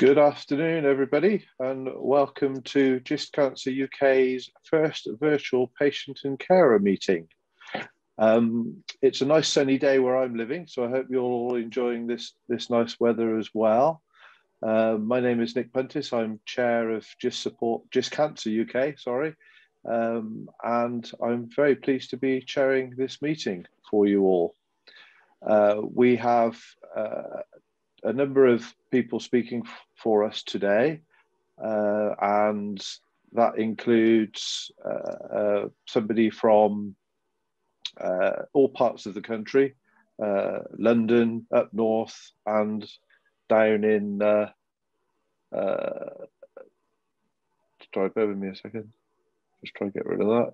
Good afternoon, everybody, and welcome to Gist Cancer UK's first virtual patient and carer meeting. Um, it's a nice sunny day where I'm living, so I hope you're all enjoying this, this nice weather as well. Uh, my name is Nick Puntis. I'm chair of Gist Support, Gist Cancer UK, sorry, um, and I'm very pleased to be chairing this meeting for you all. Uh, we have uh, a number of people speaking for us today, uh, and that includes uh, uh, somebody from uh, all parts of the country, uh, London, up north, and down in. Sorry, bear with me a second. Just try to get rid of that.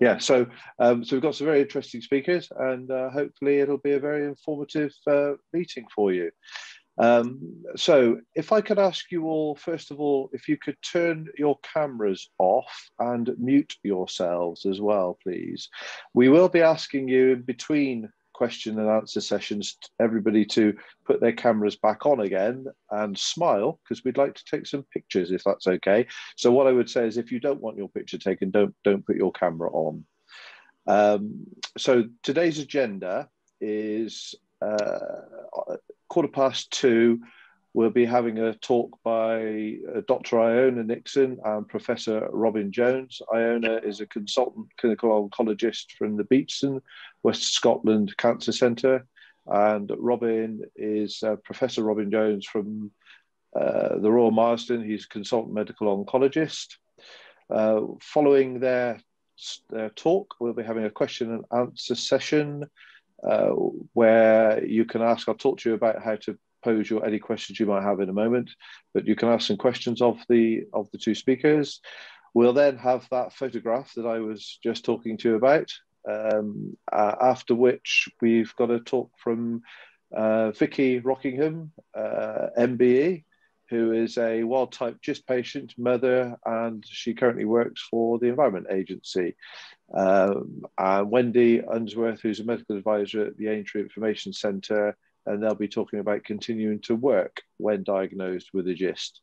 Yeah, so um, so we've got some very interesting speakers, and hopefully it'll be a very informative meeting for you. Um, so if I could ask you all, first of all, if you could turn your cameras off and mute yourselves as well, please. We will be asking you in between question and answer sessions, everybody to put their cameras back on again and smile because we'd like to take some pictures if that's okay. So what I would say is if you don't want your picture taken, don't, don't put your camera on. Um, so today's agenda is uh, quarter past two, we'll be having a talk by uh, Dr. Iona Nixon and Professor Robin Jones. Iona is a consultant clinical oncologist from the Beatson West Scotland Cancer Centre, and Robin is uh, Professor Robin Jones from uh, the Royal Marsden. He's a consultant medical oncologist. Uh, following their, their talk, we'll be having a question and answer session uh, where you can ask. I'll talk to you about how to pose your any questions you might have in a moment, but you can ask some questions of the of the two speakers. We'll then have that photograph that I was just talking to you about. Um, uh, after which we've got a talk from uh, Vicky Rockingham, uh, MBE, who is a wild type GIST patient, mother, and she currently works for the Environment Agency. Um, and Wendy Unsworth, who's a medical advisor at the Aintree Information Centre, and they'll be talking about continuing to work when diagnosed with a GIST.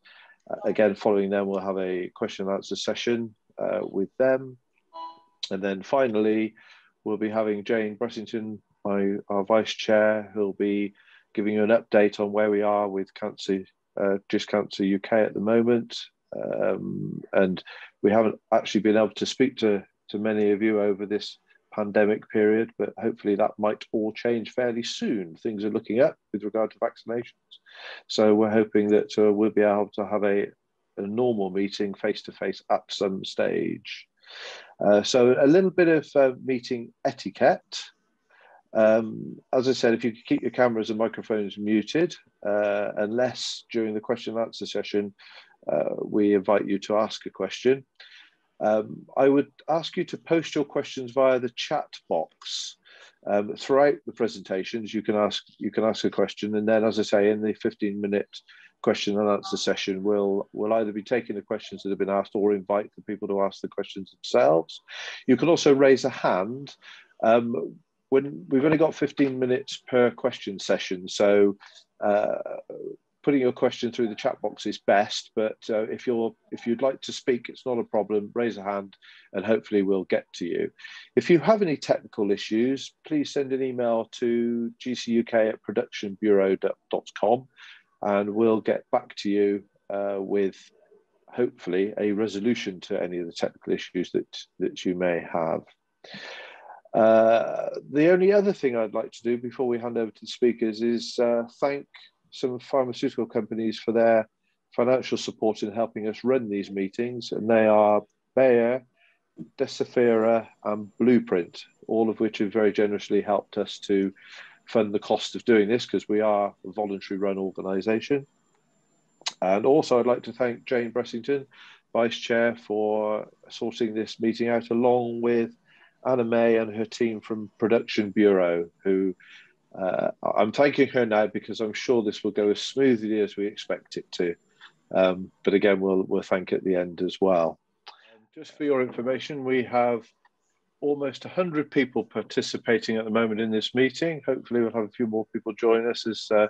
Uh, again, following them, we'll have a question and answer session uh, with them. And then finally, we'll be having Jane Bressington, my, our vice chair, who'll be giving you an update on where we are with cancer, uh, GIST Cancer UK at the moment. Um, and we haven't actually been able to speak to to many of you over this pandemic period, but hopefully that might all change fairly soon. Things are looking up with regard to vaccinations. So we're hoping that uh, we'll be able to have a, a normal meeting face to face at some stage. Uh, so a little bit of uh, meeting etiquette. Um, as I said, if you could keep your cameras and microphones muted, uh, unless during the question and answer session, uh, we invite you to ask a question. Um, I would ask you to post your questions via the chat box. Um, throughout the presentations, you can ask you can ask a question, and then, as I say, in the 15 minute question and answer session, we'll we'll either be taking the questions that have been asked or invite the people to ask the questions themselves. You can also raise a hand. Um, when we've only got 15 minutes per question session, so uh, putting your question through the chat box is best. But uh, if you're if you'd like to speak, it's not a problem. Raise a hand, and hopefully we'll get to you. If you have any technical issues, please send an email to gcuk at productionbureau.com, and we'll get back to you uh, with hopefully a resolution to any of the technical issues that that you may have. Uh, the only other thing I'd like to do before we hand over to the speakers is uh, thank some pharmaceutical companies for their financial support in helping us run these meetings, and they are Bayer, Deciphera, and Blueprint, all of which have very generously helped us to fund the cost of doing this because we are a voluntary run organisation. And also, I'd like to thank Jane Bressington, Vice Chair, for sorting this meeting out, along with Anna May and her team from Production Bureau, who uh, I'm thanking her now because I'm sure this will go as smoothly as we expect it to. Um, but again, we'll, we'll thank at the end as well. just for your information, we have almost 100 people participating at the moment in this meeting. Hopefully, we'll have a few more people join us as, uh,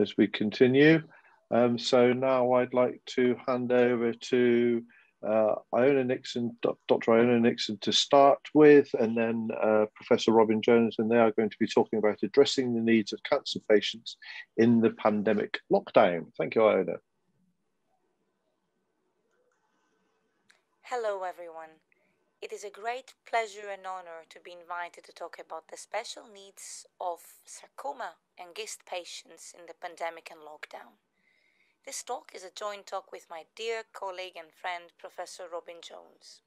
as we continue. Um, so now I'd like to hand over to uh, Iona Nixon, Dr. Iona Nixon to start with, and then uh, Professor Robin Jones, and they are going to be talking about addressing the needs of cancer patients in the pandemic lockdown. Thank you, Iona. Hello, everyone. It is a great pleasure and honor to be invited to talk about the special needs of sarcoma and GIST patients in the pandemic and lockdown. This talk is a joint talk with my dear colleague and friend, Professor Robin Jones.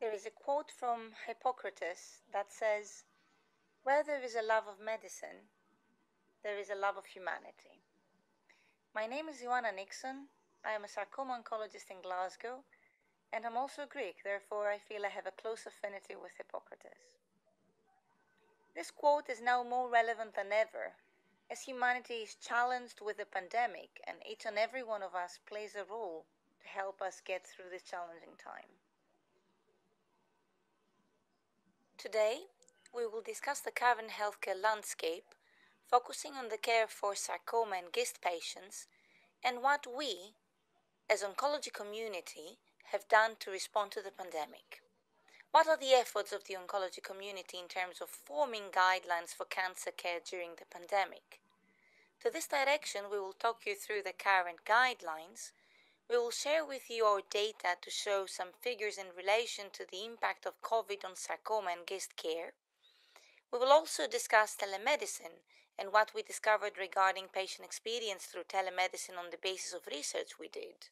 There is a quote from Hippocrates that says, Where there is a love of medicine, there is a love of humanity. My name is Ioana Nixon. I am a sarcoma oncologist in Glasgow, and I'm also Greek, therefore, I feel I have a close affinity with Hippocrates. This quote is now more relevant than ever as humanity is challenged with the pandemic, and each and every one of us plays a role to help us get through this challenging time. Today, we will discuss the current healthcare landscape, focusing on the care for sarcoma and GIST patients, and what we, as oncology community, have done to respond to the pandemic. What are the efforts of the oncology community in terms of forming guidelines for cancer care during the pandemic? To this direction, we will talk you through the current guidelines. We will share with you our data to show some figures in relation to the impact of COVID on sarcoma and GIST care. We will also discuss telemedicine and what we discovered regarding patient experience through telemedicine on the basis of research we did.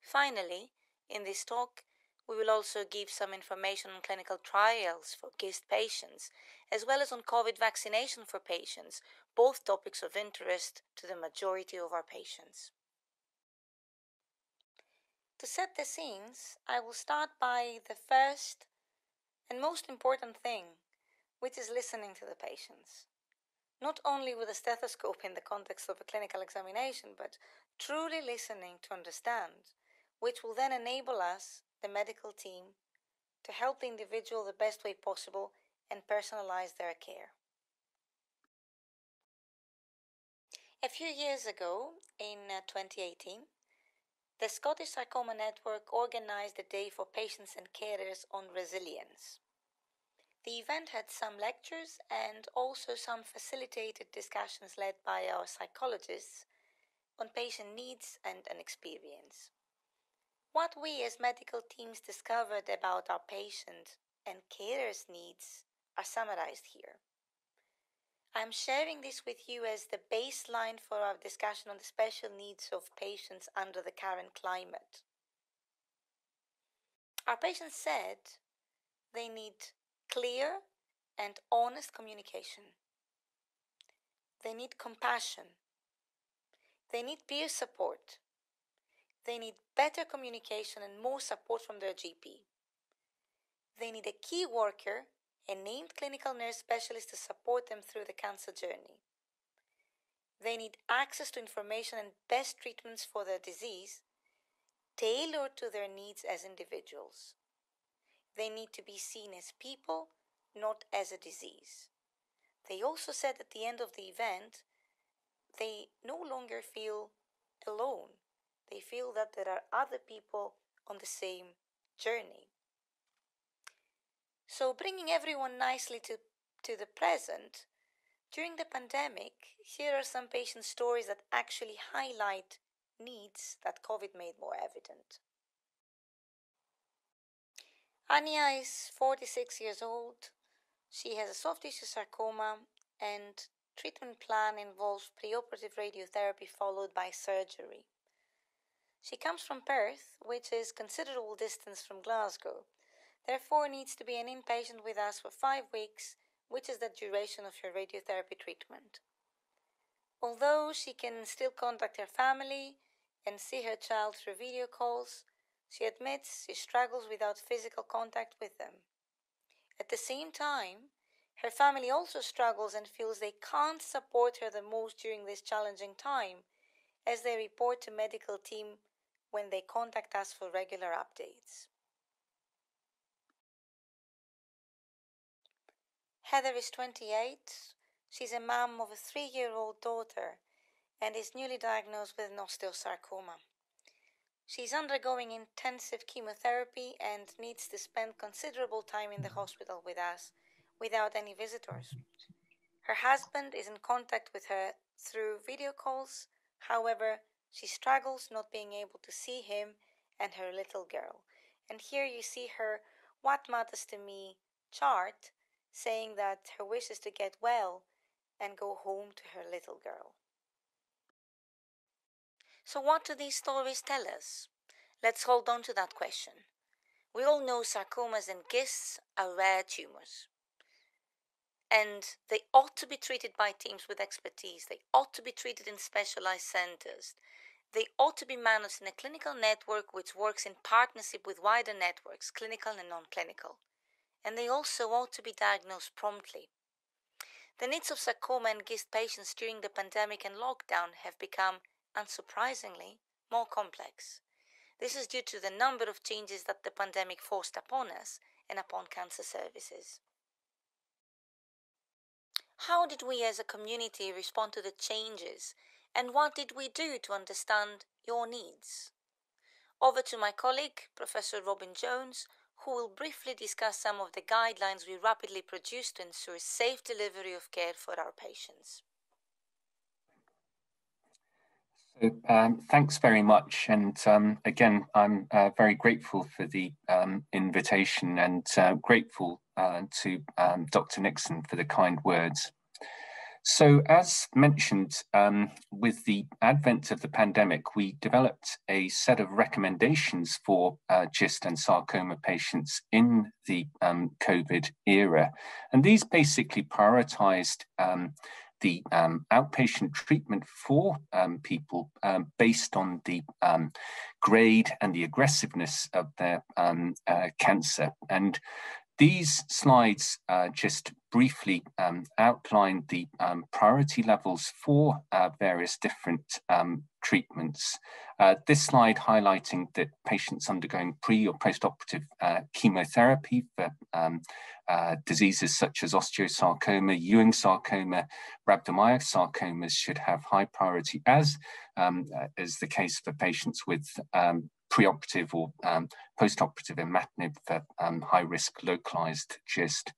Finally, in this talk, we will also give some information on clinical trials for GIST patients, as well as on COVID vaccination for patients, both topics of interest to the majority of our patients. To set the scenes, I will start by the first and most important thing, which is listening to the patients. Not only with a stethoscope in the context of a clinical examination, but truly listening to understand, which will then enable us the medical team to help the individual the best way possible and personalize their care. A few years ago, in uh, 2018, the Scottish Sarcoma Network organized a day for patients and carers on resilience. The event had some lectures and also some facilitated discussions led by our psychologists on patient needs and an experience. What we as medical teams discovered about our patient and carers' needs are summarized here. I'm sharing this with you as the baseline for our discussion on the special needs of patients under the current climate. Our patients said they need clear and honest communication. They need compassion. They need peer support they need better communication and more support from their GP. They need a key worker, a named clinical nurse specialist to support them through the cancer journey. They need access to information and best treatments for their disease tailored to their needs as individuals. They need to be seen as people, not as a disease. They also said at the end of the event, they no longer feel alone they feel that there are other people on the same journey. So, bringing everyone nicely to, to the present, during the pandemic, here are some patient stories that actually highlight needs that COVID made more evident. Anya is 46 years old. She has a soft tissue sarcoma and treatment plan involves preoperative radiotherapy followed by surgery. She comes from Perth, which is considerable distance from Glasgow, therefore needs to be an inpatient with us for five weeks, which is the duration of her radiotherapy treatment. Although she can still contact her family and see her child through video calls, she admits she struggles without physical contact with them. At the same time, her family also struggles and feels they can't support her the most during this challenging time, as they report to medical team when they contact us for regular updates. Heather is 28. She's a mom of a three year old daughter and is newly diagnosed with an osteosarcoma. She's undergoing intensive chemotherapy and needs to spend considerable time in the hospital with us without any visitors. Her husband is in contact with her through video calls, however, she struggles not being able to see him and her little girl. And here you see her What Matters to Me chart saying that her wish is to get well and go home to her little girl. So, what do these stories tell us? Let's hold on to that question. We all know sarcomas and GISTs are rare tumors. And they ought to be treated by teams with expertise. They ought to be treated in specialized centers. They ought to be managed in a clinical network which works in partnership with wider networks, clinical and non clinical. And they also ought to be diagnosed promptly. The needs of sarcoma and GIST patients during the pandemic and lockdown have become, unsurprisingly, more complex. This is due to the number of changes that the pandemic forced upon us and upon cancer services. How did we as a community respond to the changes and what did we do to understand your needs? Over to my colleague, Professor Robin Jones, who will briefly discuss some of the guidelines we rapidly produced to ensure safe delivery of care for our patients. So, um, thanks very much. And um, again, I'm uh, very grateful for the um, invitation and uh, grateful uh, to um, Dr. Nixon for the kind words. So, as mentioned, um, with the advent of the pandemic, we developed a set of recommendations for uh, GIST and sarcoma patients in the um, COVID era. And these basically prioritized um, the um, outpatient treatment for um, people um, based on the grade and the aggressiveness of their uh, cancer. And these slides uh, just briefly um, outline the um, priority levels for uh, various different um, treatments. Uh, this slide highlighting that patients undergoing pre or post-operative uh, chemotherapy for um, uh, diseases such as osteosarcoma, Ewing sarcoma, rhabdomyosarcomas should have high priority, as um, uh, is the case for patients with um, preoperative or um, postoperative imatinib for um, high-risk localized GIST.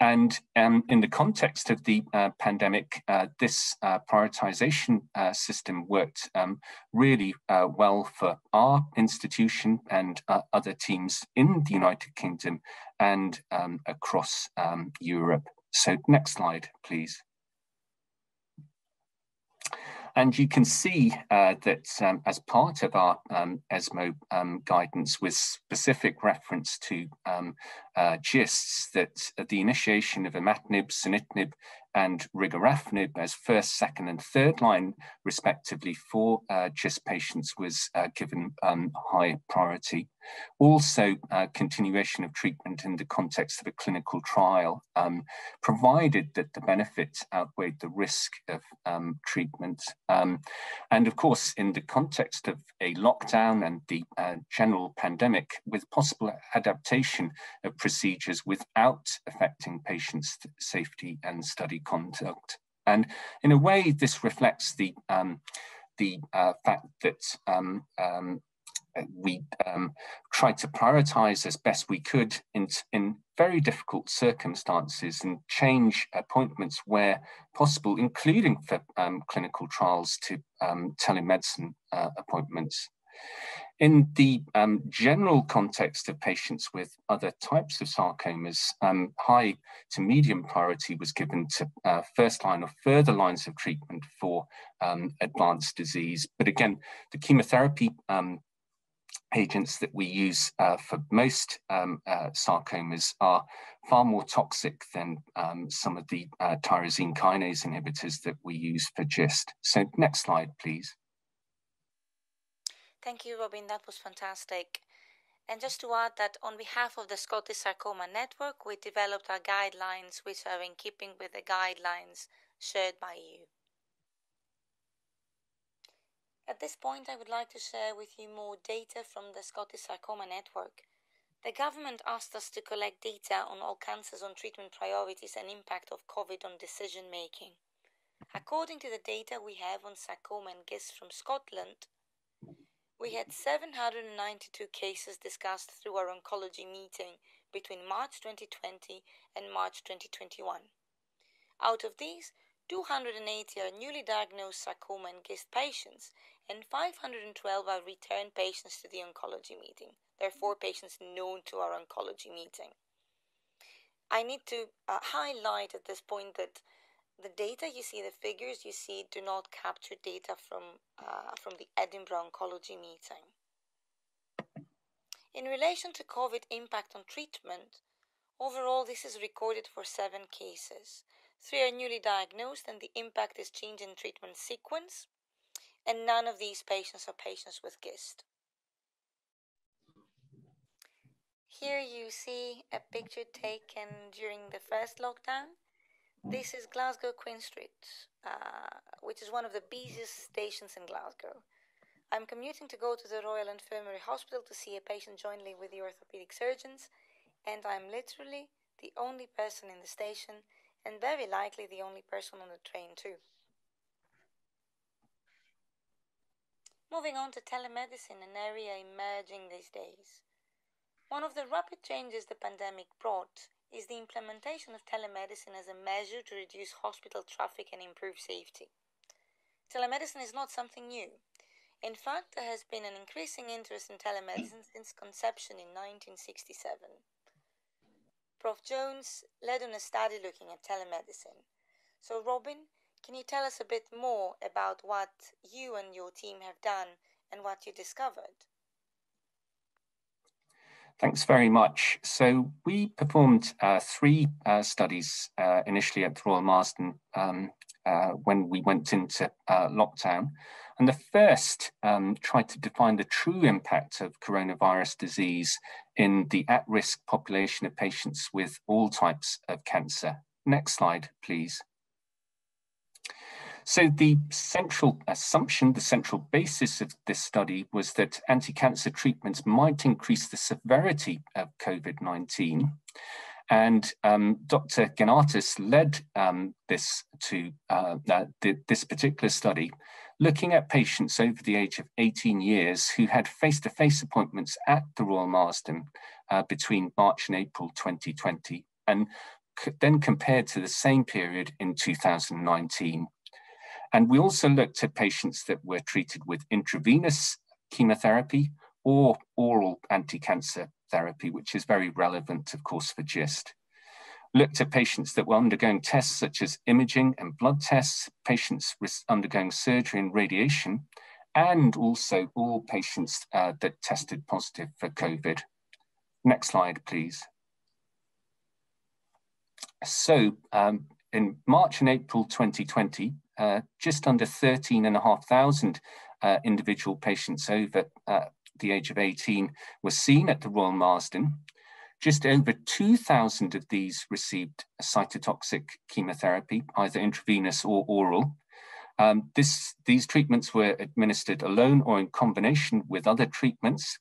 And um, in the context of the uh, pandemic, uh, this uh, prioritization uh, system worked um, really uh, well for our institution and uh, other teams in the United Kingdom and um, across um, Europe. So next slide, please. And you can see uh, that um, as part of our um, ESMO um, guidance with specific reference to um, uh, GISTs that the initiation of imatinib, sunitinib, and regorafenib as first, second, and third line, respectively, for uh, GIST patients was uh, given um, high priority. Also, uh, continuation of treatment in the context of a clinical trial, um, provided that the benefits outweighed the risk of um, treatment. Um, and of course, in the context of a lockdown and the uh, general pandemic, with possible adaptation of procedures without affecting patients' safety and study conduct. And in a way, this reflects the um, the uh, fact that um, um, we um, tried to prioritize as best we could in, in very difficult circumstances and change appointments where possible, including for um, clinical trials to um, telemedicine uh, appointments. In the um, general context of patients with other types of sarcomas, um, high to medium priority was given to uh, first line or further lines of treatment for um, advanced disease. But again, the chemotherapy um, agents that we use uh, for most um, uh, sarcomas are far more toxic than um, some of the uh, tyrosine kinase inhibitors that we use for GIST. So next slide, please. Thank you, Robin. That was fantastic. And just to add that on behalf of the Scottish Sarcoma Network, we developed our guidelines which are in keeping with the guidelines shared by you. At this point, I would like to share with you more data from the Scottish Sarcoma Network. The government asked us to collect data on all cancers on treatment priorities and impact of COVID on decision making. According to the data we have on sarcoma and GIST from Scotland, we had 792 cases discussed through our oncology meeting between March 2020 and March 2021. Out of these, 280 are newly diagnosed sarcoma and GIST patients, and 512 are return patients to the oncology meeting. There are four patients known to our oncology meeting. I need to uh, highlight at this point that the data you see, the figures you see, do not capture data from, uh, from the Edinburgh Oncology meeting. In relation to COVID impact on treatment, overall this is recorded for seven cases. Three are newly diagnosed and the impact is change in treatment sequence, and none of these patients are patients with GIST. Here you see a picture taken during the first lockdown. This is Glasgow Queen Street, uh, which is one of the busiest stations in Glasgow. I'm commuting to go to the Royal Infirmary Hospital to see a patient jointly with the orthopedic surgeons, and I'm literally the only person in the station, and very likely the only person on the train, too. Moving on to telemedicine, an area emerging these days. One of the rapid changes the pandemic brought is the implementation of telemedicine as a measure to reduce hospital traffic and improve safety. Telemedicine is not something new. In fact, there has been an increasing interest in telemedicine since conception in 1967. Prof. Jones led on a study looking at telemedicine. So, Robin, can you tell us a bit more about what you and your team have done and what you discovered? Thanks very much. So we performed uh, three uh, studies uh, initially at Royal Marsden um, uh, when we went into uh, lockdown. And the first um, tried to define the true impact of coronavirus disease in the at-risk population of patients with all types of cancer. Next slide, please. So the central assumption, the central basis of this study was that anti-cancer treatments might increase the severity of COVID-19. And um, Dr. Gennatas led um, this to uh, th this particular study, looking at patients over the age of 18 years who had face-to-face -face appointments at the Royal Marsden uh, between March and April 2020, and then compared to the same period in 2019. And we also looked at patients that were treated with intravenous chemotherapy or oral anti-cancer therapy, which is very relevant, of course, for GIST. Looked at patients that were undergoing tests such as imaging and blood tests, patients undergoing surgery and radiation, and also all patients uh, that tested positive for COVID. Next slide, please. So um, in March and April 2020, uh, just under 13,500 uh, individual patients over uh, the age of 18 were seen at the Royal Marsden. Just over 2,000 of these received cytotoxic chemotherapy, either intravenous or oral. Um, this, these treatments were administered alone or in combination with other treatments.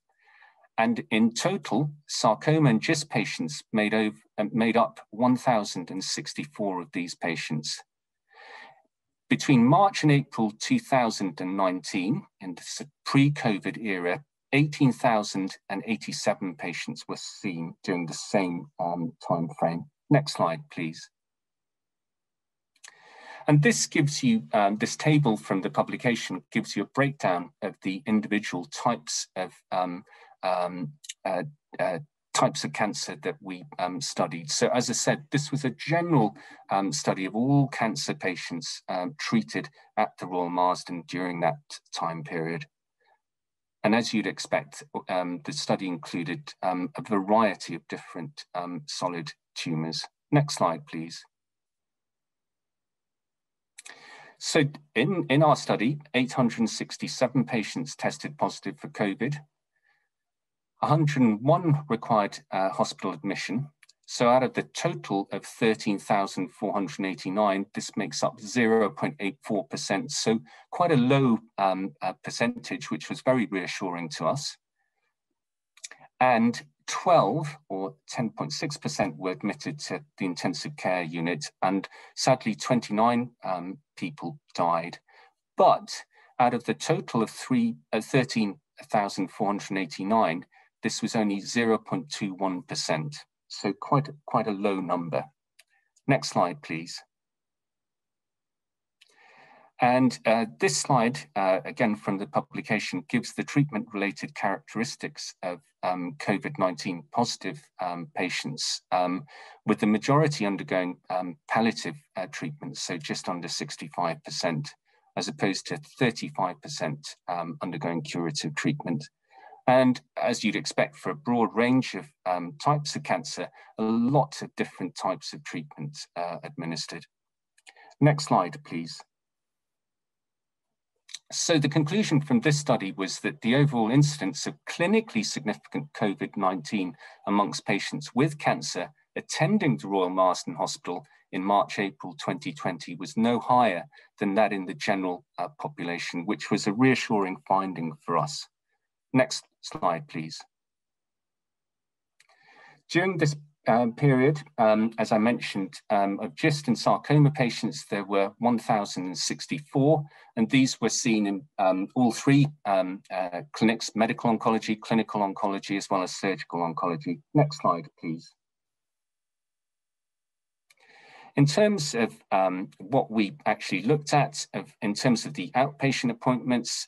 And in total, sarcoma and GIST patients made, over, uh, made up 1,064 of these patients. Between March and April 2019, in the pre-COVID era, 18,087 patients were seen during the same um, time frame. Next slide, please. And this gives you, um, this table from the publication gives you a breakdown of the individual types of um, um, uh, uh, types of cancer that we um, studied. So as I said, this was a general um, study of all cancer patients um, treated at the Royal Marsden during that time period. And as you'd expect, um, the study included um, a variety of different um, solid tumours. Next slide, please. So in, in our study, 867 patients tested positive for COVID, 101 required uh, hospital admission. So out of the total of 13,489, this makes up 0.84%. So quite a low um, uh, percentage, which was very reassuring to us. And 12 or 10.6% were admitted to the intensive care unit, and sadly, 29 um, people died. But out of the total of three, uh, 13,489, this was only 0.21%, so quite, quite a low number. Next slide, please. And uh, this slide, uh, again from the publication, gives the treatment-related characteristics of um, COVID-19 positive um, patients, um, with the majority undergoing um, palliative uh, so just under 65%, as opposed to 35% um, undergoing curative treatment. And as you'd expect for a broad range of um, types of cancer, a lot of different types of treatments uh, administered. Next slide, please. So the conclusion from this study was that the overall incidence of clinically significant COVID-19 amongst patients with cancer attending the Royal Marsden Hospital in March, April 2020 was no higher than that in the general uh, population, which was a reassuring finding for us. Next slide, please. During this um, period, um, as I mentioned, um, of GIST and sarcoma patients, there were 1,064, and these were seen in um, all three um, uh, clinics, medical oncology, clinical oncology, as well as surgical oncology. Next slide, please. In terms of um, what we actually looked at, of, in terms of the outpatient appointments,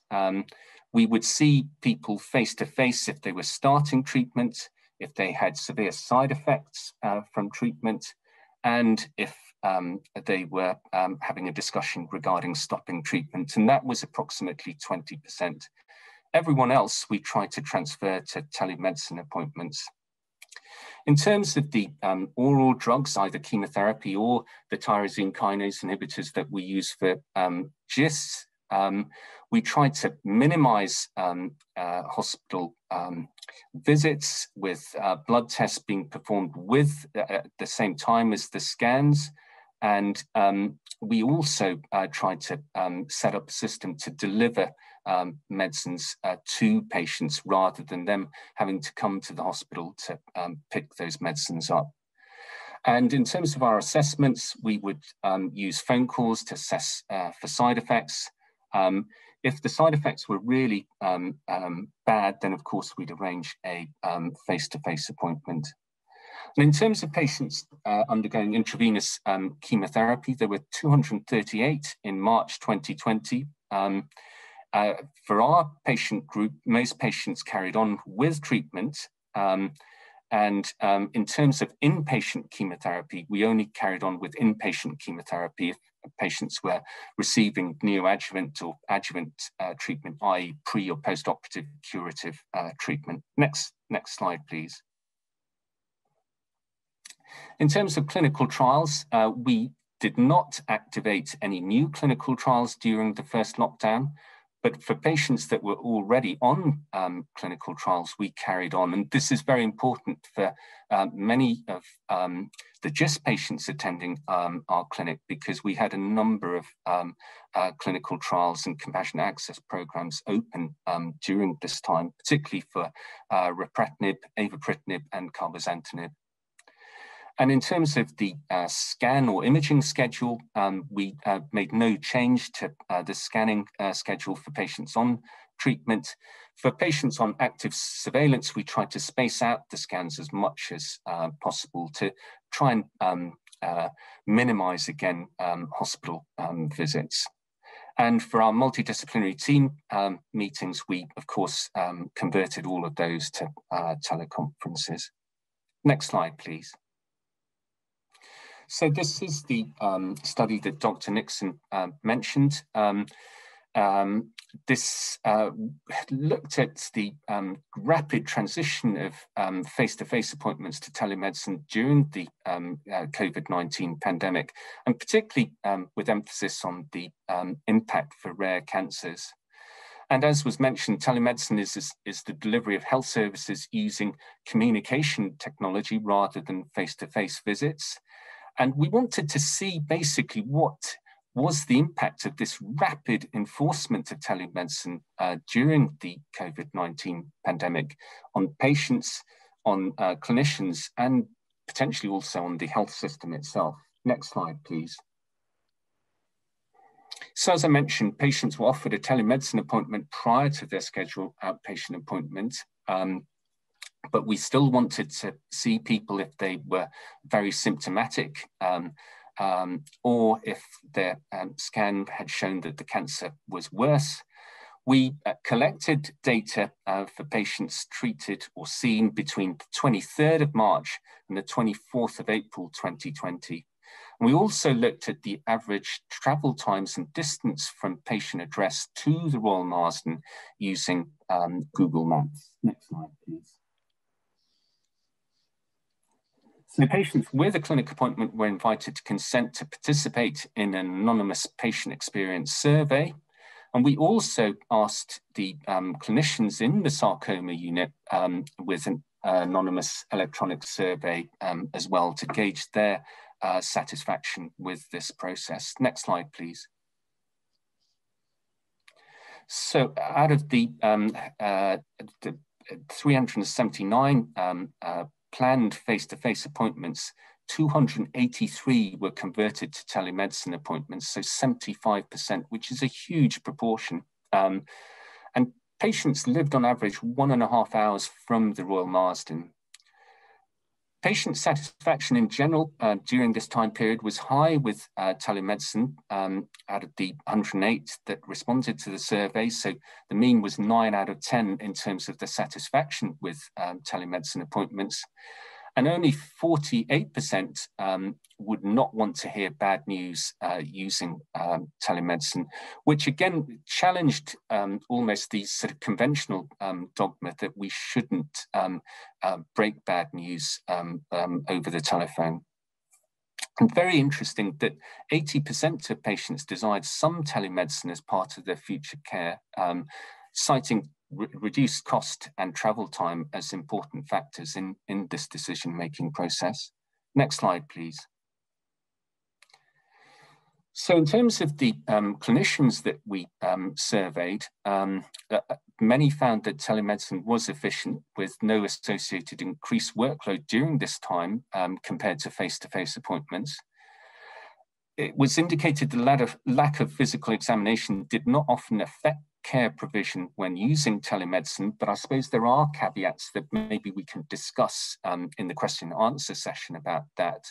we would see people face to face if they were starting treatment, if they had severe side effects uh, from treatment, and if um, they were um, having a discussion regarding stopping treatment, and that was approximately 20%. Everyone else we tried to transfer to telemedicine appointments. In terms of the um, oral drugs, either chemotherapy or the tyrosine kinase inhibitors that we use for um, GIST, um, we tried to minimize um, uh, hospital um, visits with uh, blood tests being performed with uh, at the same time as the scans. And um, we also uh, tried to um, set up a system to deliver um, medicines uh, to patients rather than them having to come to the hospital to pick those medicines up. And in terms of our assessments, we would um, use phone calls to assess uh, for side effects. Um, if the side effects were really um, um, bad, then of course we'd arrange a um, face-to-face -face appointment. And in terms of patients uh, undergoing intravenous um, chemotherapy, there were 238 in March 2020. Um, uh, for our patient group, most patients carried on with treatment. Um, and in terms of inpatient chemotherapy, we only carried on with inpatient chemotherapy if patients were receiving neoadjuvant or adjuvant uh, treatment, i.e. pre or post-operative curative uh, treatment. Next, next slide, please. In terms of clinical trials, uh, we did not activate any new clinical trials during the first lockdown. But for patients that were already on um, clinical trials, we carried on. And this is very important for uh, many of um, the GIST patients attending um, our clinic because we had a number of um, uh, clinical trials and compassionate access programs open um, during this time, particularly for uh, ripretinib, avapritinib, and cabozantinib. And in terms of the uh, scan or imaging schedule, um, we uh, made no change to uh, the scanning uh, schedule for patients on treatment. For patients on active surveillance, we tried to space out the scans as much as uh, possible to try and um, uh, minimize, again, um, hospital um, visits. And for our multidisciplinary team um, meetings, we, of course, um, converted all of those to teleconferences. Next slide, please. So this is the um, study that Dr. Nixon uh, mentioned. Um, um, this uh, looked at the um, rapid transition of um, face-to-face -face appointments to telemedicine during the um, uh, COVID-19 pandemic, and particularly with emphasis on the impact for rare cancers. And as was mentioned, telemedicine is, is, is, the delivery of health services using communication technology rather than face-to-face -face visits. And we wanted to see basically what was the impact of this rapid enforcement of telemedicine uh, during the COVID-19 pandemic on patients, on uh, clinicians and potentially also on the health system itself. Next slide, please. So as I mentioned, patients were offered a telemedicine appointment prior to their scheduled outpatient appointment. Um, but we still wanted to see people if they were very symptomatic um, um, or if their um, scan had shown that the cancer was worse. We uh, collected data uh, for patients treated or seen between the 23rd of March and the 24th of April 2020. We also looked at the average travel times and distance from patient address to the Royal Marsden using um, Google Maps. Next slide, please. So patients with a clinic appointment were invited to consent to participate in an anonymous patient experience survey. And we also asked the um, clinicians in the sarcoma unit um, with an anonymous electronic survey um, as well to gauge their uh, satisfaction with this process. Next slide, please. So out of the, um, uh, the 379 um, uh, planned face-to-face appointments, 283 were converted to telemedicine appointments, so 75%, which is a huge proportion. Um, and patients lived on average one and a half hours from the Royal Marsden. Patient satisfaction in general uh, during this time period was high with uh, telemedicine um, out of the 108 that responded to the survey. So the mean was nine out of 10 in terms of the satisfaction with um, telemedicine appointments and only 48% um, would not want to hear bad news uh, using um, telemedicine, which again challenged um, almost the sort of conventional um, dogma that we shouldn't um, uh, break bad news um, over the telephone. And very interesting that 80% of patients desired some telemedicine as part of their future care, citing re reduce cost and travel time as important factors in, in this decision-making process. Next slide, please. So in terms of the um, clinicians that we um, surveyed, um, uh, uh many found that telemedicine was efficient with no associated increased workload during this time um, compared to face-to-face -face appointments. It was indicated the lack of physical examination did not often affect care provision when using telemedicine, but I suppose there are caveats that maybe we can discuss um, in the question and answer session about that.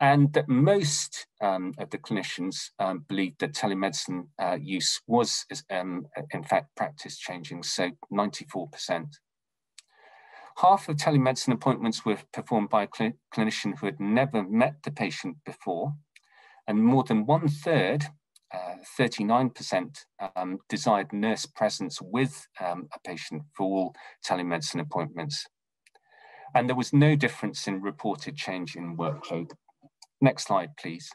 And that most um, of the clinicians um, believed that telemedicine uh, use was, um, in fact, practice changing, so 94%. Half of telemedicine appointments were performed by a cl clinician who had never met the patient before, and more than one third 39% uh, um, desired nurse presence with um, a patient for all telemedicine appointments. And there was no difference in reported change in workload. Next slide, please.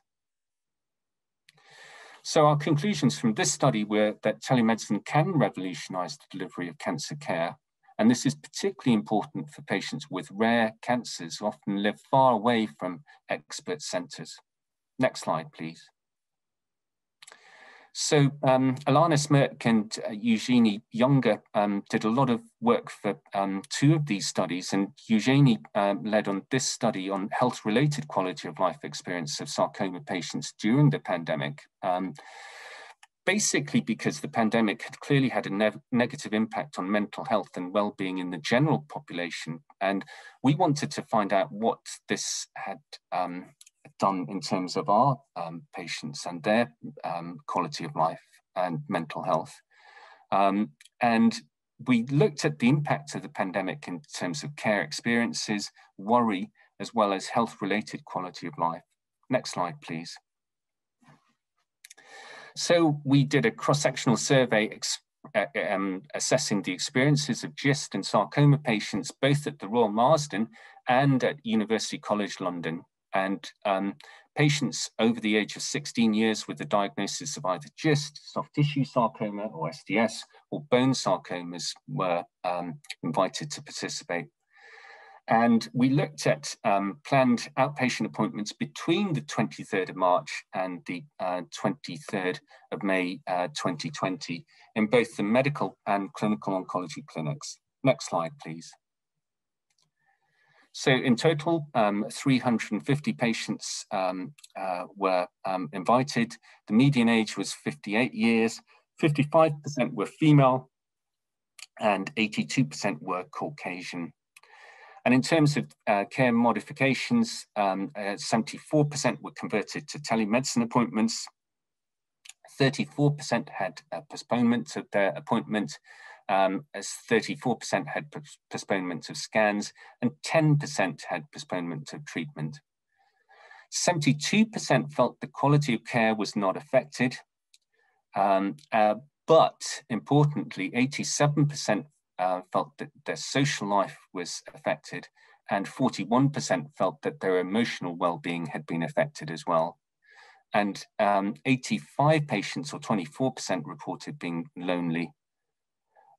So our conclusions from this study were that telemedicine can revolutionize the delivery of cancer care. And this is particularly important for patients with rare cancers who often live far away from expert centers. Next slide, please. So um, Alannah Smrke and uh, Eugenie Younger um, did a lot of work for um, two of these studies, and Eugenie um, led on this study on health-related quality of life experience of sarcoma patients during the pandemic. Um, basically because the pandemic had clearly had a ne negative impact on mental health and well-being in the general population. And we wanted to find out what this had um, done in terms of our um, patients and their um, quality of life and mental health. Um, and we looked at the impact of the pandemic in terms of care experiences, worry, as well as health-related quality of life. Next slide, please. So we did a cross-sectional survey uh, um, assessing the experiences of GIST and sarcoma patients, both at the Royal Marsden and at University College London and um, patients over the age of 16 years with the diagnosis of either GIST, soft tissue sarcoma or STS, or bone sarcomas were um, invited to participate. And we looked at um, planned outpatient appointments between the 23rd of March and the uh, 23rd of May uh, 2020 in both the medical and clinical oncology clinics. Next slide, please. So in total, um, 350 patients um, uh, were um, invited. The median age was 58 years, 55% were female, and 82% were Caucasian. And in terms of uh, care modifications, 74% um, uh, were converted to telemedicine appointments, 34% had a postponement of their appointment, um, as 34% had postponement of scans, and 10% had postponement of treatment. 72% felt the quality of care was not affected, um, uh, but importantly, 87% uh, felt that their social life was affected, and 41% felt that their emotional well-being had been affected as well. And um, 85 patients, or 24%, reported being lonely.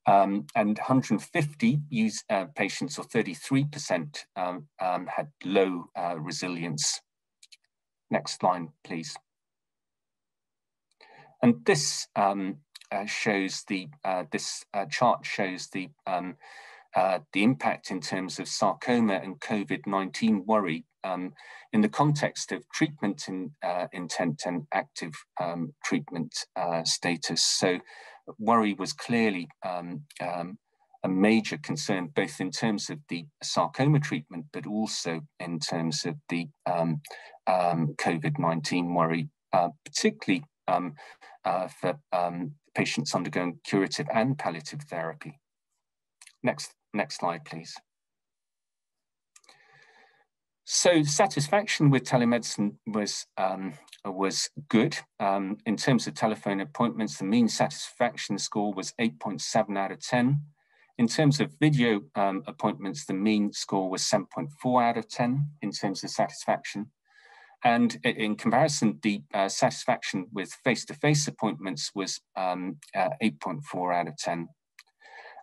Um, and 150 use, uh, patients, or 33%, um, um, had low uh, resilience. Next line, please. And this um, uh, shows the uh, this uh, chart shows the um, uh, the impact in terms of sarcoma and COVID-19 worry um, in the context of treatment in, uh, intent and active um, treatment uh, status. So worry was clearly um, um, a major concern, both in terms of the sarcoma treatment, but also in terms of the um, COVID-19 worry, particularly um, uh, for um, patients undergoing curative and palliative therapy. Next, next slide, please. So satisfaction with telemedicine was um, was good. Um, in terms of telephone appointments, the mean satisfaction score was 8.7 out of 10. In terms of video um, appointments, the mean score was 7.4 out of 10 in terms of satisfaction. And in comparison, the uh, satisfaction with face-to-face -face appointments was um, uh, 8.4 out of 10.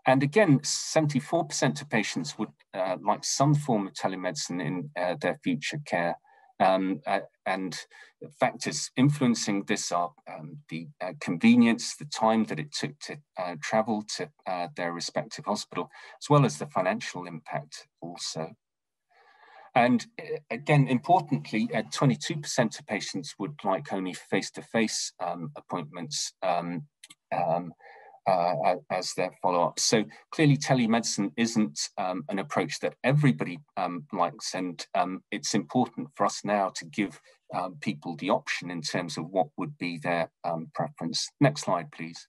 And again, 74% of patients would uh, like some form of telemedicine in uh, their future care. Um, uh, and factors influencing this are um, the uh, convenience, the time that it took to travel to their respective hospital, as well as the financial impact also. And uh, again, importantly, 22% uh, of patients would like only face-to-face -face, um, appointments um, um, uh, as their follow-up. So clearly telemedicine isn't um, an approach that everybody um, likes. And um, it's important for us now to give people the option in terms of what would be their preference. Next slide, please.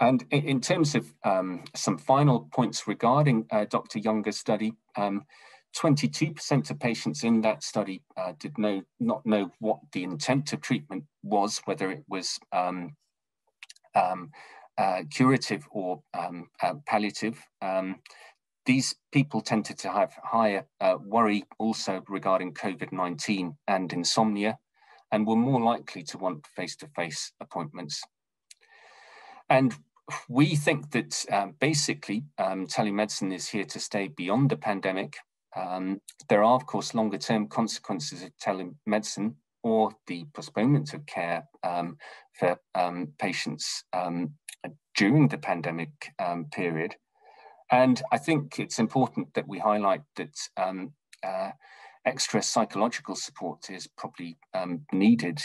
And in terms of um, some final points regarding uh, Dr. Younger's study, 22% um, of patients in that study uh, did know, not know what the intent of treatment was, whether it was um, um uh, curative or um, uh, palliative. Um, these people tended to have higher uh, worry also regarding COVID-19 and insomnia, and were more likely to want face-to-face -face appointments. And we think that um, basically um, telemedicine is here to stay beyond the pandemic. Um, there are, of course, longer term consequences of telemedicine or the postponement of care um, for um, patients um, during the pandemic period. And I think it's important that we highlight that uh, extra psychological support is probably needed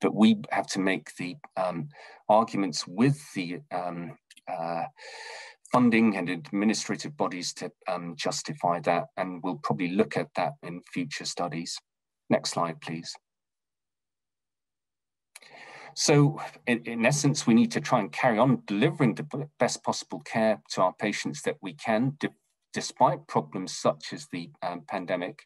but we have to make the um, arguments with the um, uh, funding and administrative bodies to um, justify that, and we'll probably look at that in future studies. Next slide, please. So in, in, essence, we need to try and carry on delivering the best possible care to our patients that we can, despite problems such as the um, pandemic.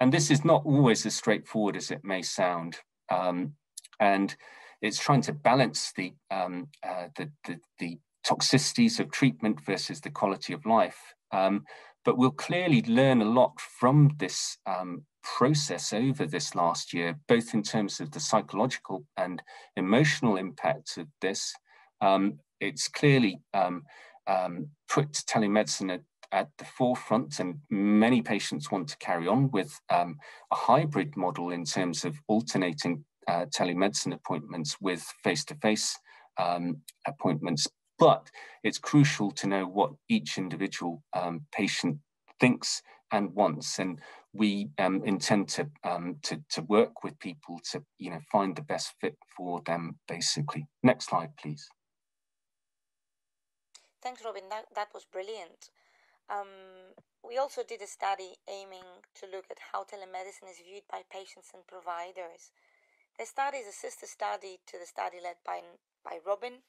And this is not always as straightforward as it may sound. Um, and it's trying to balance the, um, uh, the, the, the, toxicities of treatment versus the quality of life. Um, but we'll clearly learn a lot from this um, process over this last year, both in terms of the psychological and emotional impacts of this. Um, it's clearly um, um, put telemedicine at, at, the forefront and many patients want to carry on with um, a hybrid model in terms of alternating uh, telemedicine appointments with face-to-face um, appointments. But it's crucial to know what each individual um, patient thinks and wants. And we um, intend to, um, to, to work with people to you know, find the best fit for them, basically. Next slide, please. Thanks, Robin. That, that was brilliant. Um, we also did a study aiming to look at how telemedicine is viewed by patients and providers. The study is a sister study to the study led by, by Robin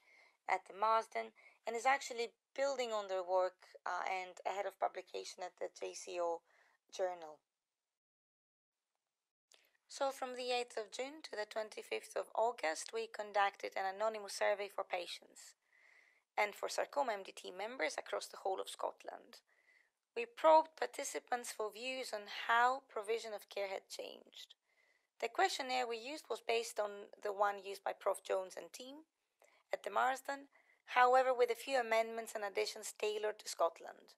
at the Marsden and is actually building on their work uh, and ahead of publication at the JCO journal. So, from the 8th of June to the 25th of August, we conducted an anonymous survey for patients and for sarcoma MDT members across the whole of Scotland. We probed participants for views on how provision of care had changed. The questionnaire we used was based on the one used by Prof. Jones and team at the Marsden, however, with a few amendments and additions tailored to Scotland.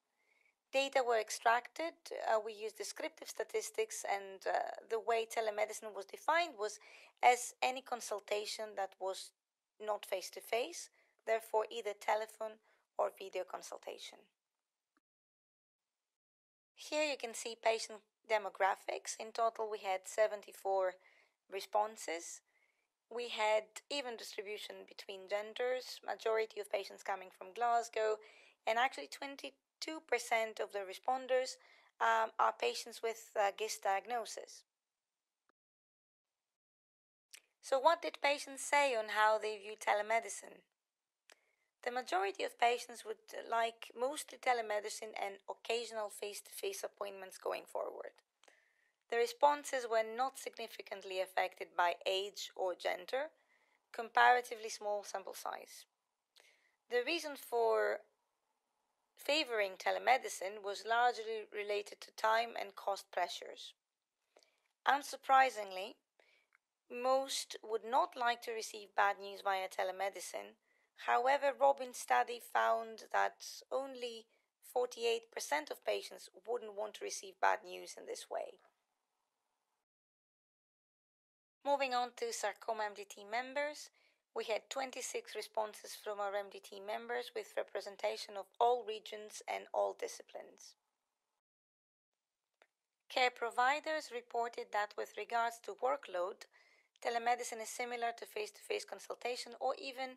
Data were extracted, uh, we used descriptive statistics, and uh, the way telemedicine was defined was as any consultation that was not face to face, therefore, either telephone or video consultation. Here you can see patient demographics. In total, we had 74 responses. We had even distribution between genders, majority of patients coming from Glasgow, and actually 22% of the responders um, are patients with uh, GIST diagnosis. So, what did patients say on how they view telemedicine? The majority of patients would like mostly telemedicine and occasional face to face appointments going forward. The responses were not significantly affected by age or gender, comparatively small sample size. The reason for favoring telemedicine was largely related to time and cost pressures. Unsurprisingly, most would not like to receive bad news via telemedicine However, Robin's study found that only 48% of patients wouldn't want to receive bad news in this way. Moving on to sarcoma MDT members, we had 26 responses from our MDT members with representation of all regions and all disciplines. Care providers reported that with regards to workload, telemedicine is similar to face to face consultation or even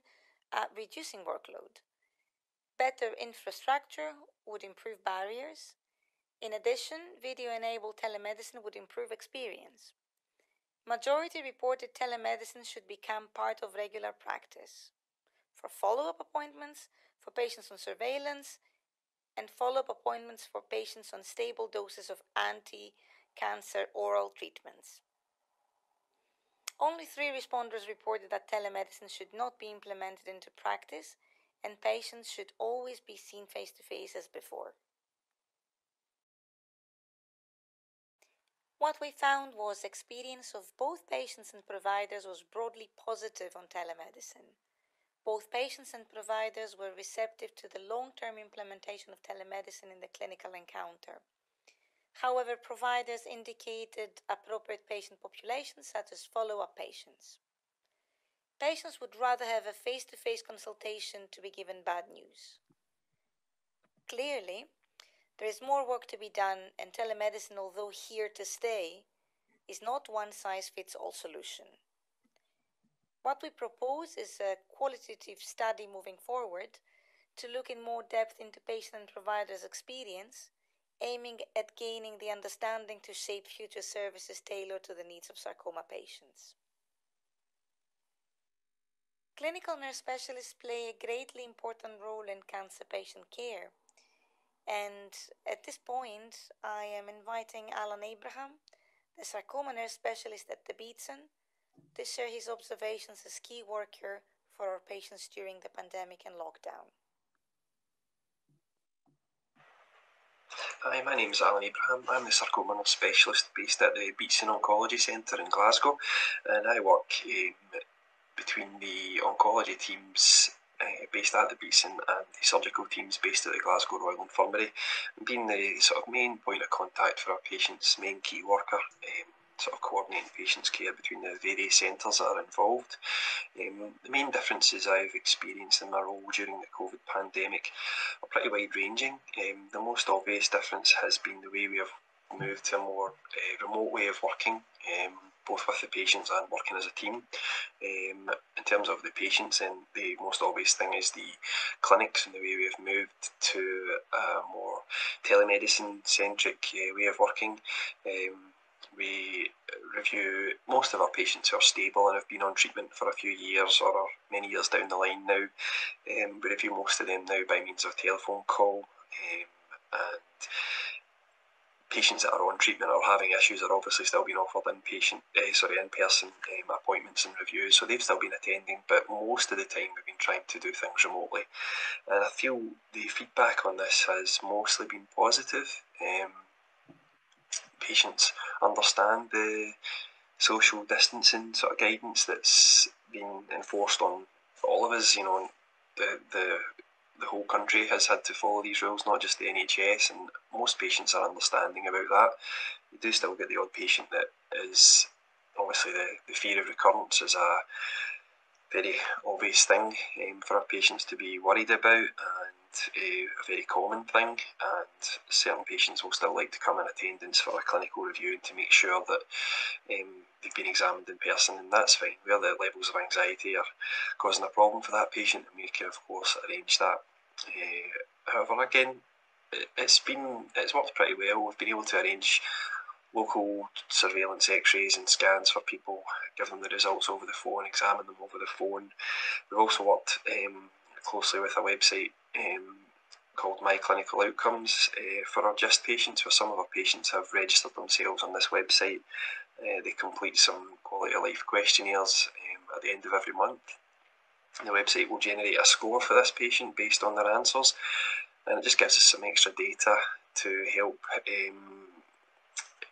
at reducing workload. Better infrastructure would improve barriers. In addition, video-enabled telemedicine would improve experience. Majority reported telemedicine should become part of regular practice for follow-up appointments, for patients on surveillance, and follow-up appointments for patients on stable doses of anti-cancer oral treatments. Only three responders reported that telemedicine should not be implemented into practice and patients should always be seen face to face as before. What we found was experience of both patients and providers was broadly positive on telemedicine. Both patients and providers were receptive to the long-term implementation of telemedicine in the clinical encounter. However, providers indicated appropriate patient populations such as follow-up patients. Patients would rather have a face-to-face consultation to be given bad news. Clearly, there is more work to be done and telemedicine, although here to stay, is not one size fits all solution. What we propose is a qualitative study moving forward to look in more depth into patient and providers' experience aiming at gaining the understanding to shape future services tailored to the needs of sarcoma patients. Clinical nurse specialists play a greatly important role in cancer patient care. And at this point, I am inviting Alan Abraham, the sarcoma nurse specialist at the Beatson, to share his observations as key worker for our patients during the pandemic and lockdown. Hi, my name is Alan Abraham. I'm the sarcoma specialist based at the Beatson Oncology Centre in Glasgow, and I work um, between the oncology teams uh, based at the Beatson and the surgical teams based at the Glasgow Royal Infirmary, being the sort of main point of contact for our patients, main key worker. Um, sort of coordinating patients' care between the various centres that are involved. Um, the main differences I've experienced in my role during the COVID pandemic are pretty wide ranging. Um, the most obvious difference has been the way we have moved to a more uh, remote way of working. Um, both with the patients and working as a team. Um, in terms of the patients, and the most obvious thing is the clinics and the way we have moved to a more telemedicine centric uh, way of working. Um, we review most of our patients who are stable and have been on treatment for a few years or are many years down the line now. Um, we review most of them now by means of a telephone call. Um, and patients that are on treatment or having issues are obviously still being offered in patient, uh, sorry, in person um, appointments and reviews. So they've still been attending, but most of the time we've been trying to do things remotely. And I feel the feedback on this has mostly been positive. Um, patients understand the social distancing sort of guidance that's been enforced on all of us. You know, the the the whole country has had to follow these rules, not just the NHS, and most patients are understanding about that. You do still get the odd patient that is obviously the, the fear of recurrence is a very obvious thing um, for our patients to be worried about and a, a, very common thing. And certain patients will still like to come in attendance for a clinical review and to make sure that um, they've been examined in person, and that's fine. Where the levels of anxiety are causing a problem for that patient, and we can of course arrange that. Uh, however, again, it's been it's worked pretty well. We've been able to arrange local surveillance X-rays and scans for people, give them the results over the phone, examine them over the phone. We've also worked um, closely with a website um, called My Clinical Outcomes uh, for our GIST patients, where some of our patients have registered themselves on this website. Uh, they complete some quality of life questionnaires um, at the end of every month. The website will generate a score for this patient based on their answers, and it just gives us some extra data to help um,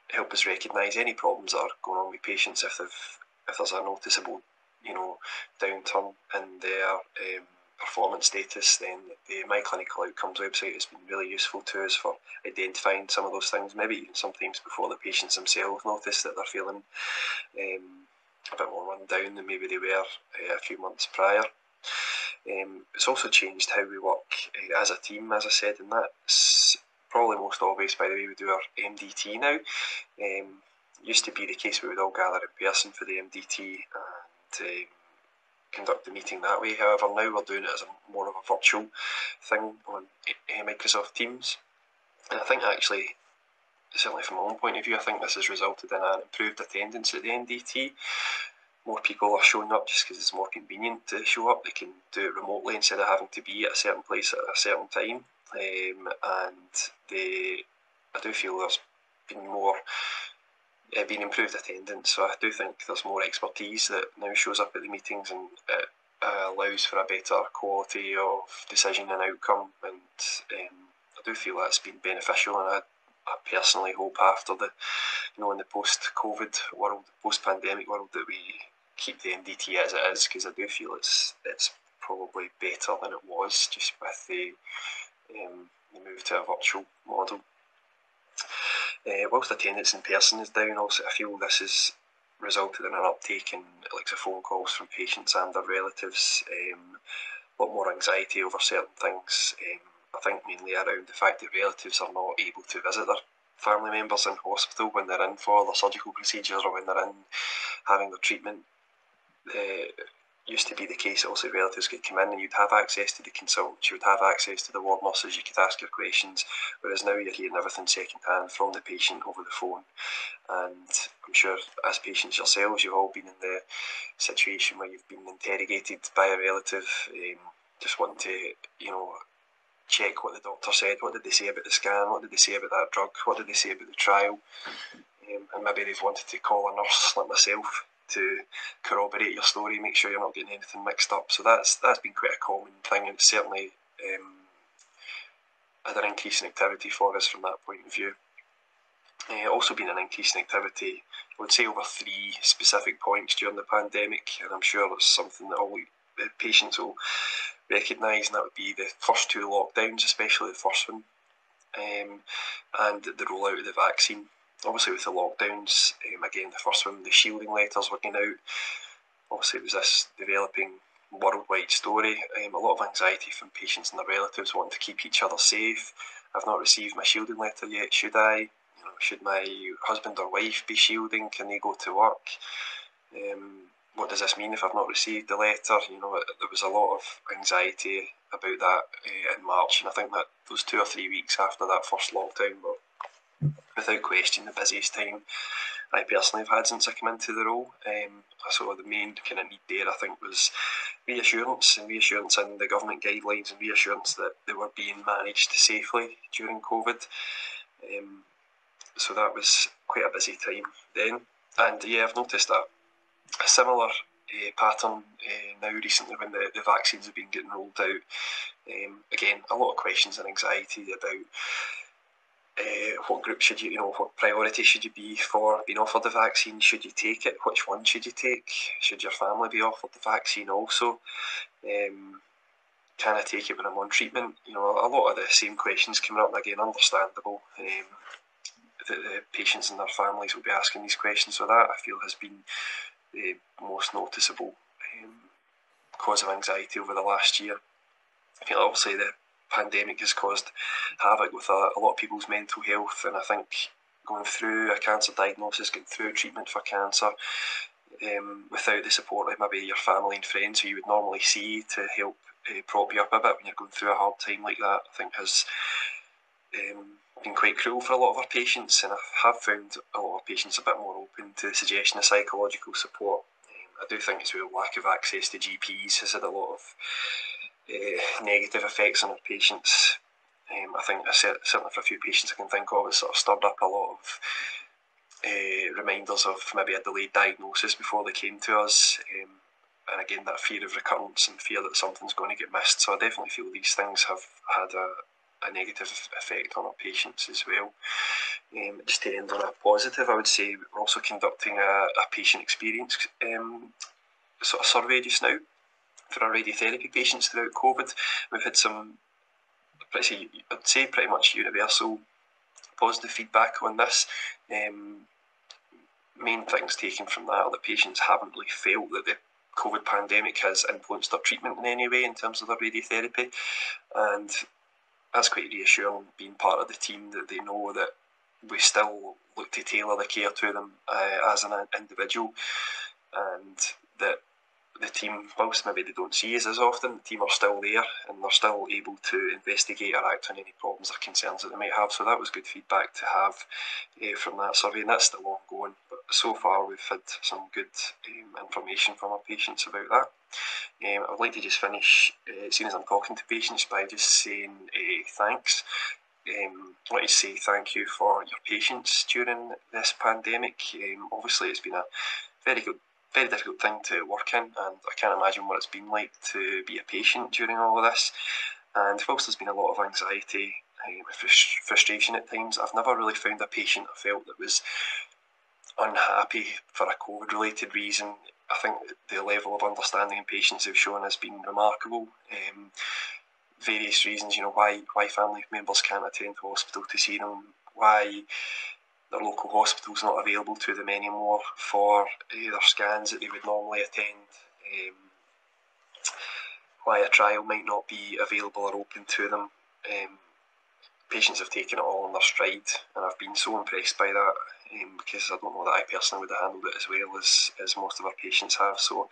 help us recognise any problems that are going on with patients if if there's a noticeable you know downturn in their um, performance status, then the My Clinical Outcomes website has been really useful to us for identifying some of those things, maybe even sometimes before the patients themselves notice that they're feeling um, a bit more run down than maybe they were uh, a few months prior. Um, it's also changed how we work uh, as a team, as I said, and that's probably most obvious by the way we do our MDT now. Um, used to be the case we would all gather in person for the MDT and um, conduct the meeting that way. However, now we're doing it as a, more of a virtual thing on uh, Microsoft Teams. And I think actually, certainly from my own point of view, I think this has resulted in an improved attendance at the MDT. More people are showing up just because it's more convenient to show up. They can do it remotely instead of having to be at a certain place at a certain time. Um, and they, I do feel there's been more uh, been improved attendance. So I do think there's more expertise that now shows up at the meetings and it uh, allows for a better quality of decision and outcome. And um, I do feel that's been beneficial, and I, I personally hope after the, you know, in the post-COVID world, post-pandemic world, that we keep the MDT as it is because I do feel it's it's probably better than it was just with the um, the move to a virtual model. Uh, whilst attendance in person is down, also I feel this has resulted in an uptake in like phone calls from patients and their relatives, um, a lot more anxiety over certain things. Um, I think mainly around the fact that relatives are not able to visit their family members in hospital when they're in for their surgical procedures or when they're in having their treatment. Uh, used to be the case also relatives could come in and you'd have access to the consultants, you would have access to the ward nurses, you could ask your questions, whereas now you're hearing everything second hand from the patient over the phone. And I'm sure as patients yourselves, you've all been in the situation where you've been interrogated by a relative, um, just wanting to, you know, check what the doctor said, what did they say about the scan, what did they say about that drug, what did they say about the trial, um, and maybe they've wanted to call a nurse like myself to corroborate your story, make sure you're not getting anything mixed up. So that's that's been quite a common thing, and certainly um, had an increase in activity for us from that point of view. Uh, also been an increase in activity, I would say over three specific points during the pandemic, and I'm sure it's something that all patients will recognise, and that would be the first two lockdowns, especially the first one, um, and the rollout of the vaccine obviously with the lockdowns, um, again the first one, the shielding letters were going out. Obviously, it was this developing worldwide story. Um, a lot of anxiety from patients and their relatives wanting to keep each other safe. I've not received my shielding letter yet. Should I? You know, should my husband or wife be shielding? Can they go to work? Um, what does this mean if I've not received the letter? You know, there was a lot of anxiety about that uh, in March, and I think that those two or three weeks after that first lockdown were, without question, the busiest time I personally have had since I came into the role. Um, so the main kind of need there, I think, was reassurance and reassurance in the government guidelines and reassurance that they were being managed safely during COVID. Um, so that was quite a busy time then. And yeah, I've noticed that a similar uh, pattern uh, now recently when the, the vaccines have been getting rolled out. Um, again, a lot of questions and anxiety about uh, what group should you, you know, what priority should you be for being offered the vaccine? Should you take it? Which one should you take? Should your family be offered the vaccine also? Um, can I take it when I'm on treatment? You know, a lot of the same questions coming up, again, understandable. Um, that the patients and their families will be asking these questions. So that I feel has been the most noticeable um, cause of anxiety over the last year. I think obviously the pandemic has caused havoc with a, a lot of people's mental health, and I think going through a cancer diagnosis, getting through treatment for cancer, um, without the support of maybe your family and friends who you would normally see to help uh, prop you up a bit when you're going through a hard time like that, I think has um, been quite cruel for a lot of our patients, and I have found a lot of patients a bit more open to the suggestion of psychological support. Um, I do think as well lack of access to GPs has had a lot of uh, negative effects on our patients. Um, I think certainly for a few patients I can think of, it's sort of stirred up a lot of uh, reminders of maybe a delayed diagnosis before they came to us. Um, and again, that fear of recurrence and fear that something's going to get missed. So I definitely feel these things have had a, a negative effect on our patients as well. Um, just to end on a positive, I would say we're also conducting a, a patient experience um, sort of survey just now for our radiotherapy patients throughout COVID. We've had some, pretty, I'd say pretty much universal positive feedback on this. Um, main things taken from that are that patients haven't really felt that the COVID pandemic has influenced their treatment in any way in terms of their radiotherapy. And that's quite reassuring being part of the team that they know that we still look to tailor the care to them uh, as an individual and that the team, whilst maybe they don't see us as often, the team are still there and they're still able to investigate or act on any problems or concerns that they might have. So that was good feedback to have uh, from that survey, and that's still ongoing. So far, we've had some good um, information from our patients about that. Um, I would like to just finish, uh, as soon as I'm talking to patients, by just saying uh, thanks. Um, I'd like to say thank you for your patience during this pandemic. Um, obviously, it's been a very good very difficult thing to work in, and I can't imagine what it's been like to be a patient during all of this. And whilst there's been a lot of anxiety, uh, frustration at times, I've never really found a patient I felt that was unhappy for a COVID related reason. I think the level of understanding and patience they've shown has been remarkable. Um, various reasons, you know, why why family members can't attend hospital to see them, why their local hospital's not available to them anymore for uh, their scans that they would normally attend. Um, why a trial might not be available or open to them. Um, patients have taken it all in their stride, and I've been so impressed by that um, because I don't know that I personally would have handled it as well as, as most of our patients have. So,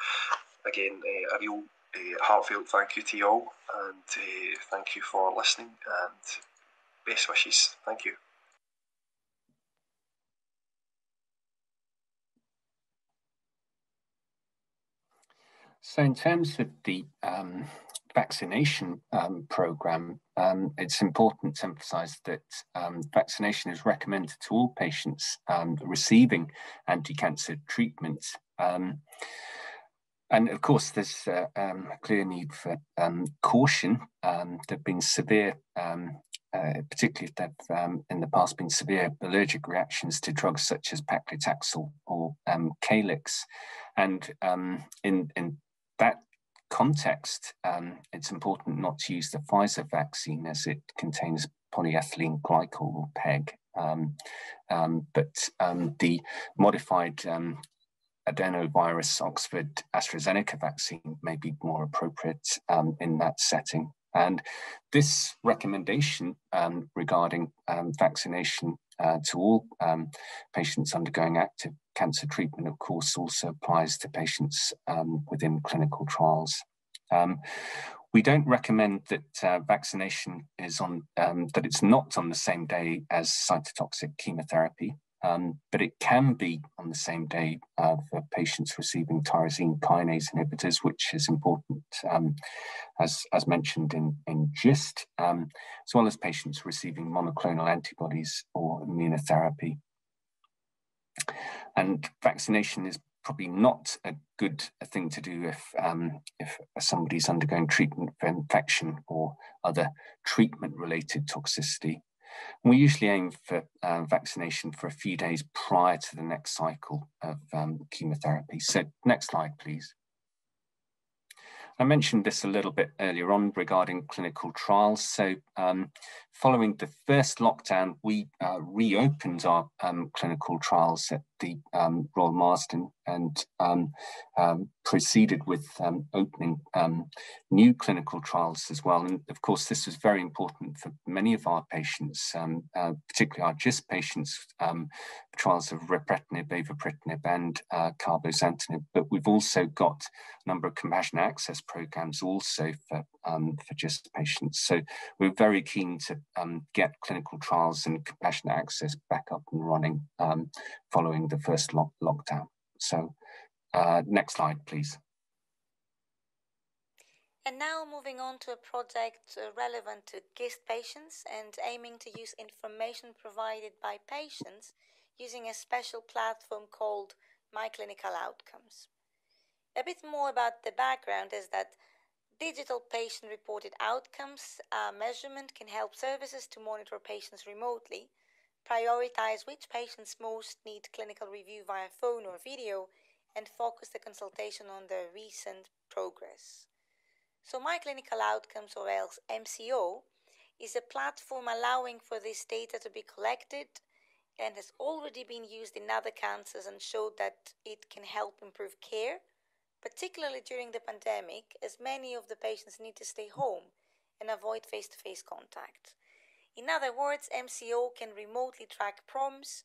again, uh, a real uh, heartfelt thank you to you all, and uh, thank you for listening, and best wishes. Thank you. So, in terms of the um, vaccination um, program, um, it's important to emphasize that um, vaccination is recommended to all patients um, receiving anti-cancer treatment. Um, and of course, there's uh, a clear need for caution. there have been severe uh, particularly if they've um, in the past been severe allergic reactions to drugs such as paclitaxel or um, Caelyx. And um, in, in that context, um, it's important not to use the Pfizer vaccine as it contains polyethylene glycol or PEG. Um, um, but um, the modified um, adenovirus Oxford AstraZeneca vaccine may be more appropriate um, in that setting. And this recommendation um, regarding um, vaccination uh, to all um, patients undergoing active cancer treatment, of course, also applies to patients um, within clinical trials. Um, we don't recommend that uh, vaccination is on, um, that it's not on the same day as cytotoxic chemotherapy. Um, but it can be on the same day uh, patients receiving tyrosine kinase inhibitors, which is important, um, as, as mentioned in, in GIST, um, as well as patients receiving monoclonal antibodies or immunotherapy. And vaccination is probably not a good thing to do if um, if somebody's undergoing treatment for infection or other treatment related We usually aim for uh, vaccination for a few days prior to the next cycle of um, chemotherapy. So next slide, please. I mentioned this a little bit earlier on regarding clinical trials. So um, following the first lockdown, we uh, reopened our um, clinical trials at the um, Royal Marsden and um, um, proceeded with um, opening new clinical trials as well. And of course, this was very important for many of our patients, uh, particularly our GIST patients, trials of ripretinib, avapritinib, and uh, cabozantinib. But we've also got a number of compassionate access programs also for, for GIST patients. So we're very keen to um, get clinical trials and compassionate access back up and running um, following the first lock lockdown. So uh, next slide, please. And now moving on to a project uh, relevant to GIST patients and aiming to use information provided by patients using a special platform called My Clinical Outcomes. A bit more about the background is that Digital patient reported outcomes uh, measurement can help services to monitor patients remotely, prioritize which patients most need clinical review via phone or video, and focus the consultation on their recent progress. So, My Clinical Outcomes, or else MCO, is a platform allowing for this data to be collected and has already been used in other cancers and showed that it can help improve care particularly during the pandemic, as many of the patients need to stay home and avoid face to face contact. In other words, MCO can remotely track PROMs,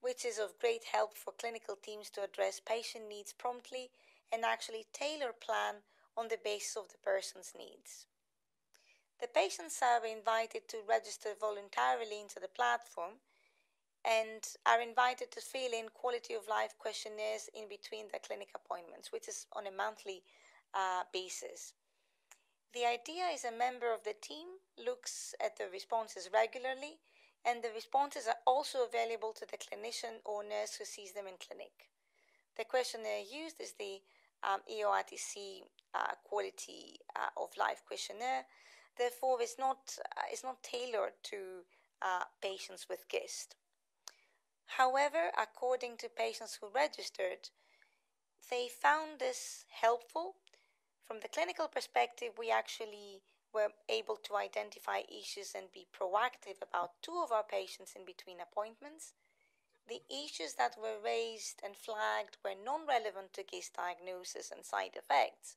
which is of great help for clinical teams to address patient needs promptly and actually tailor plan on the basis of the person's needs. The patients are invited to register voluntarily into the platform and are invited to fill in quality of life questionnaires in between their clinic appointments, which is on a monthly uh, basis. The idea is a member of the team looks at the responses regularly, and the responses are also available to the clinician or nurse who sees them in clinic. The questionnaire used is the um, EORTC uh, quality uh, of life questionnaire. Therefore, it's not, uh, it's not tailored to uh, patients with GIST. However, according to patients who registered, they found this helpful. From the clinical perspective, we actually were able to identify issues and be proactive about two of our patients in between appointments. The issues that were raised and flagged were non relevant to GIST diagnosis and side effects.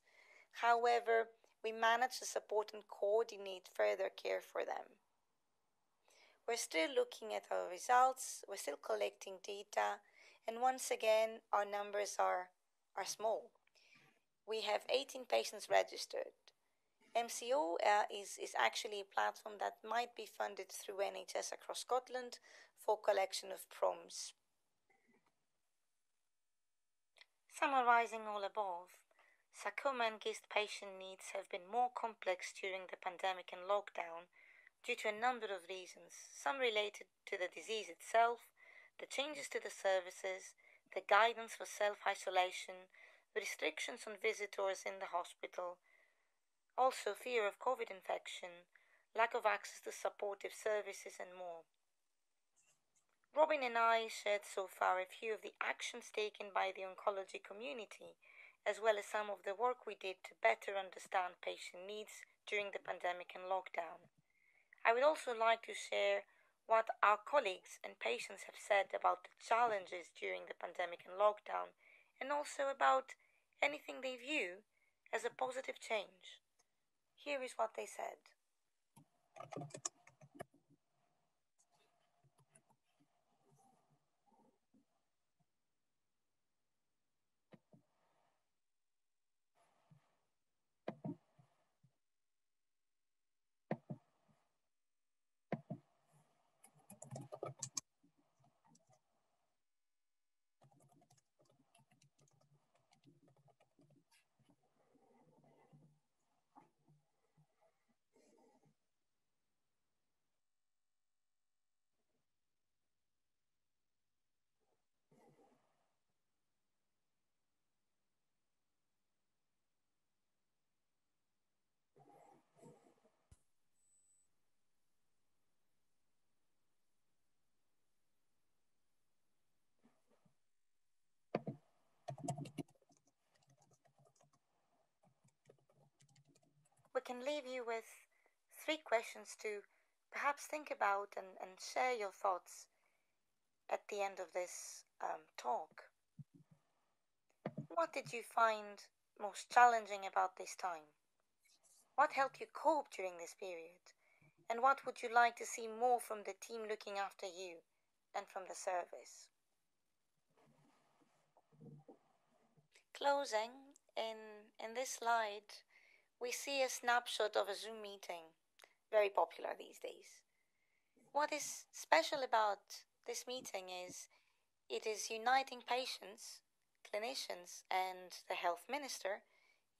However, we managed to support and coordinate further care for them. We're still looking at our results, we're still collecting data, and once again, our numbers are, are small. We have 18 patients registered. MCO uh, is, is actually a platform that might be funded through NHS across Scotland for collection of PROMs. Summarizing all above, sarcoma and GIST patient needs have been more complex during the pandemic and lockdown due to a number of reasons, some related to the disease itself, the changes to the services, the guidance for self isolation, restrictions on visitors in the hospital, also fear of COVID infection, lack of access to supportive services, and more. Robin and I shared so far a few of the actions taken by the oncology community, as well as some of the work we did to better understand patient needs during the pandemic and lockdown. I would also like to share what our colleagues and patients have said about the challenges during the pandemic and lockdown, and also about anything they view as a positive change. Here is what they said. Can leave you with three questions to perhaps think about and, and share your thoughts at the end of this um, talk. What did you find most challenging about this time? What helped you cope during this period? And what would you like to see more from the team looking after you and from the service? Closing, in, in this slide, we see a snapshot of a Zoom meeting, very popular these days. What is special about this meeting is it is uniting patients, clinicians, and the health minister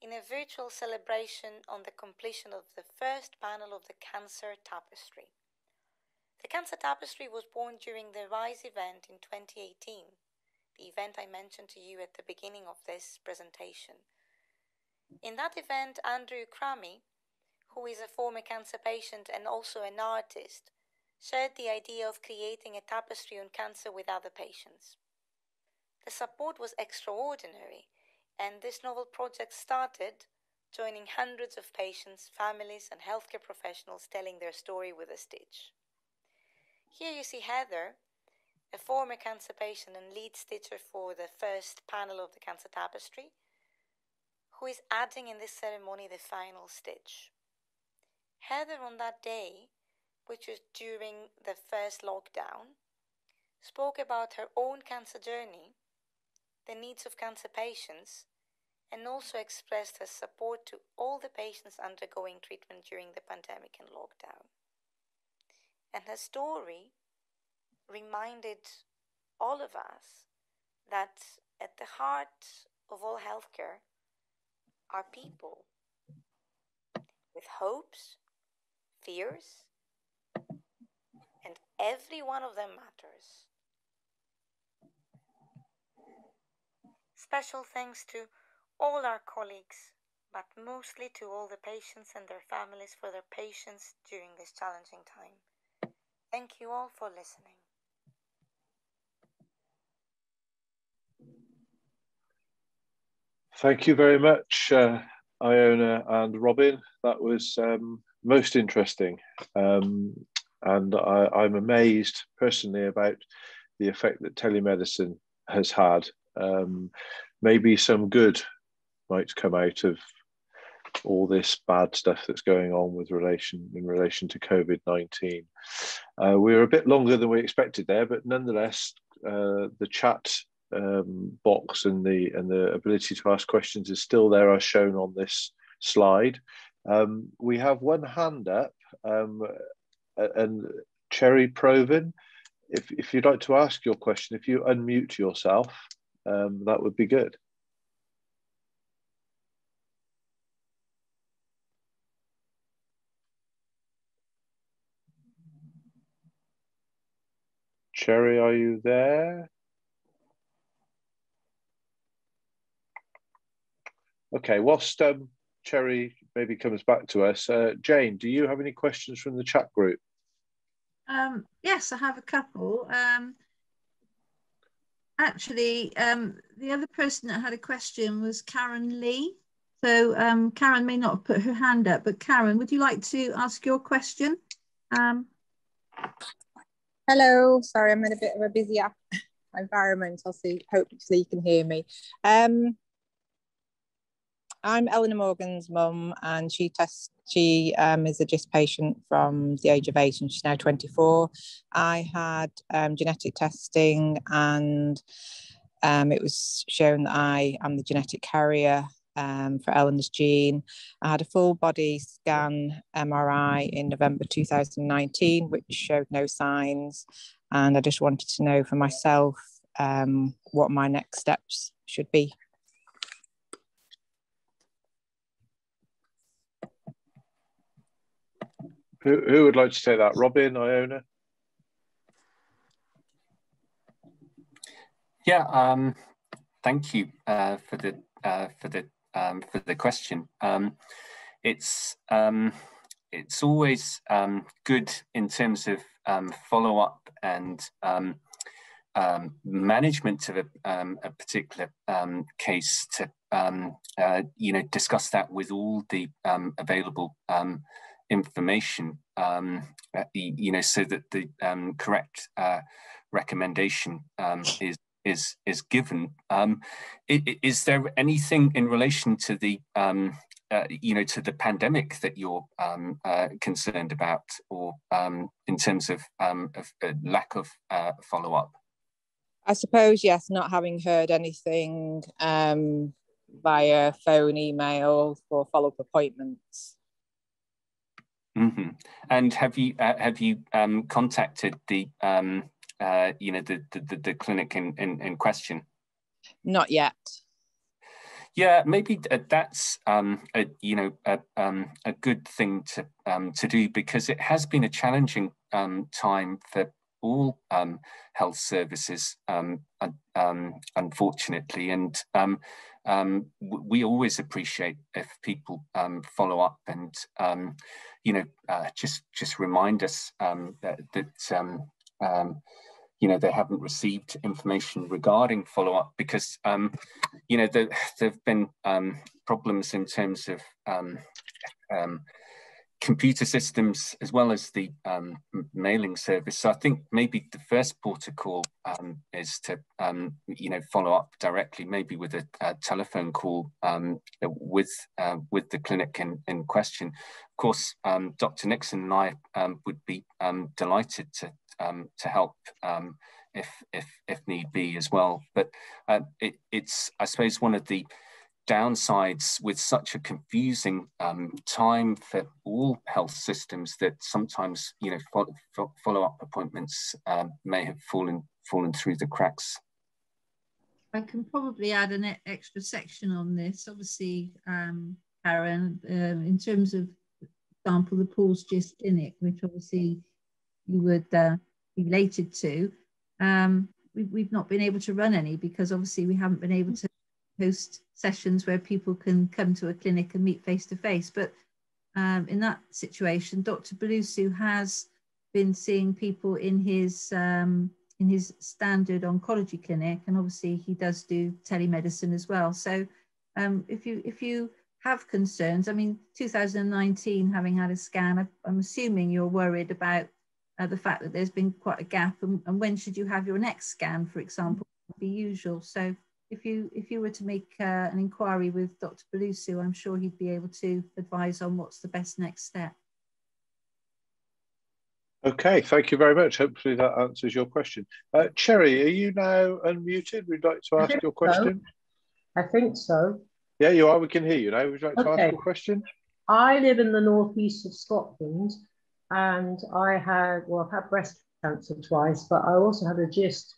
in a virtual celebration on the completion of the first panel of the Cancer Tapestry. The Cancer Tapestry was born during the RISE event in 2018 the event I mentioned to you at the beginning of this presentation. In that event, Andrew Crummy, who is a former cancer patient and also an artist, shared the idea of creating a tapestry on cancer with other patients. The support was extraordinary, and this novel project started joining hundreds of patients, families, and healthcare professionals telling their story with a stitch. Here you see Heather, a former cancer patient and lead stitcher for the first panel of the cancer tapestry, who is adding in this ceremony the final stitch. Heather, on that day, which was during the first lockdown, spoke about her own cancer journey, the needs of cancer patients, and also expressed her support to all the patients undergoing treatment during the pandemic and lockdown. And her story reminded all of us that at the heart of all healthcare are people with hopes, fears, and every one of them matters. Special thanks to all our colleagues, but mostly to all the patients and their families for their patience during this challenging time. Thank you all for listening. Thank you very much, uh, Iona and Robin. That was um, most interesting. Um, and I, am amazed personally about the effect that telemedicine has had. Um, maybe some good might come out of all this bad stuff that's going on with relation in relation to COVID nineteen. Uh, we were a bit longer than we expected there, but nonetheless, uh, the chat um, box and the and the ability to ask questions is still there as shown on this slide. Um, we have one hand up um, and Cherry Provin, if, if you'd like to ask your question, if you unmute yourself, um, that would be good. Cherry, are you there? Okay, whilst um, Cherry maybe comes back to us, uh, Jane, do you have any questions from the chat group? Um, yes, I have a couple. Um, actually, um, the other person that had a question was Karen Lee. So um, Karen may not have put her hand up, but Karen, would you like to ask your question? Um, Hello, sorry, I'm in a bit of a busy environment. I'll see, hopefully you can hear me. Um, I'm Eleanor Morgan's mum and she tests, she um, is a GIST patient from the age of eight and she's now 24. I had um, genetic testing and um, it was shown that I am the genetic carrier um, for Eleanor's gene. I had a full body scan MRI in November 2019, which showed no signs. And I just wanted to know for myself um, what my next steps should be. Who, who would like to say that? Robin, Iona? Yeah, um, thank you uh, for the uh, for the um, for the question. Um, it's um, it's always um, good in terms of um, follow up and management of a, a particular case to uh, you know discuss that with all the available information uh, you know so that the correct uh, recommendation is is is given. Um, is there anything in relation to the um, uh, you know to the pandemic that you're um, uh, concerned about, or um, in terms of, um, of uh, lack of uh, follow up? I suppose yes, not having heard anything um, via phone, email or follow up appointments. Mm-hmm. And have you uh, have you um, contacted the um, uh, you know, the, the, the clinic in, in, in question? Not yet. Yeah, maybe that's um, a, you know a, um, a good thing to um, to do because it has been a challenging um, time for all um, health services, um, um, unfortunately, and um, um, we always appreciate if people um, follow up and um, you know uh, just just remind us um, that, that um, um, you know they haven't received information regarding follow-up because um, you know there have been problems in terms of computer systems as well as the um, mailing service. So I think maybe the first protocol um, is to um, you know follow up directly, maybe with a, a telephone call um, with uh, with the clinic in, in question. Of course, um, Dr. Nixon and I would be delighted to to help if if if need be as well. But uh, it, it's I suppose one of the downsides with such a confusing um, time for all health systems that sometimes you know follow, follow up appointments um, may have fallen fallen through the cracks. I can probably add an extra section on this. Obviously, um, Karen, um, in terms of example, the PAWS-GIST Clinic, which obviously you would uh, be related to, um, we, we've not been able to run any because obviously we haven't been able to host sessions where people can come to a clinic and meet face to face. But um, in that situation, Dr. Belusu has been seeing people in his um, in his standard oncology clinic, and obviously he does do telemedicine as well. So um, if you if you have concerns, I mean, 2019, having had a scan, I'm assuming you're worried about uh, the fact that there's been quite a gap, and, and when should you have your next scan, for example, be usual. So if you if you were to make uh, an inquiry with Dr. Belusu, I'm sure he'd be able to advise on what's the best next step. Okay, thank you very much. Hopefully that answers your question. Uh, Cherry, are you now unmuted? We'd you like to ask your question? So. I think so. Yeah, you are. We can hear you now. Would you like okay. to ask your question? I live in the northeast of Scotland and I had, well, I've had breast cancer twice, but I also had a GIST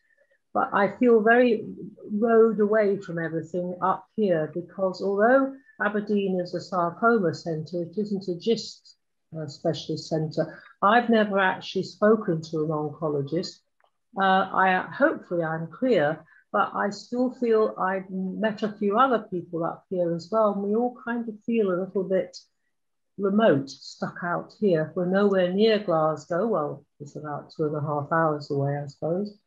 but I feel very rode away from everything up here because although Aberdeen is a sarcoma centre, it isn't a GIST uh, specialist centre. I've never actually spoken to an oncologist. Uh, I hopefully I'm clear, but I still feel I've met a few other people up here as well. And we all kind of feel a little bit remote, stuck out here. We're nowhere near Glasgow. Well, it's about two and a half hours away, I suppose.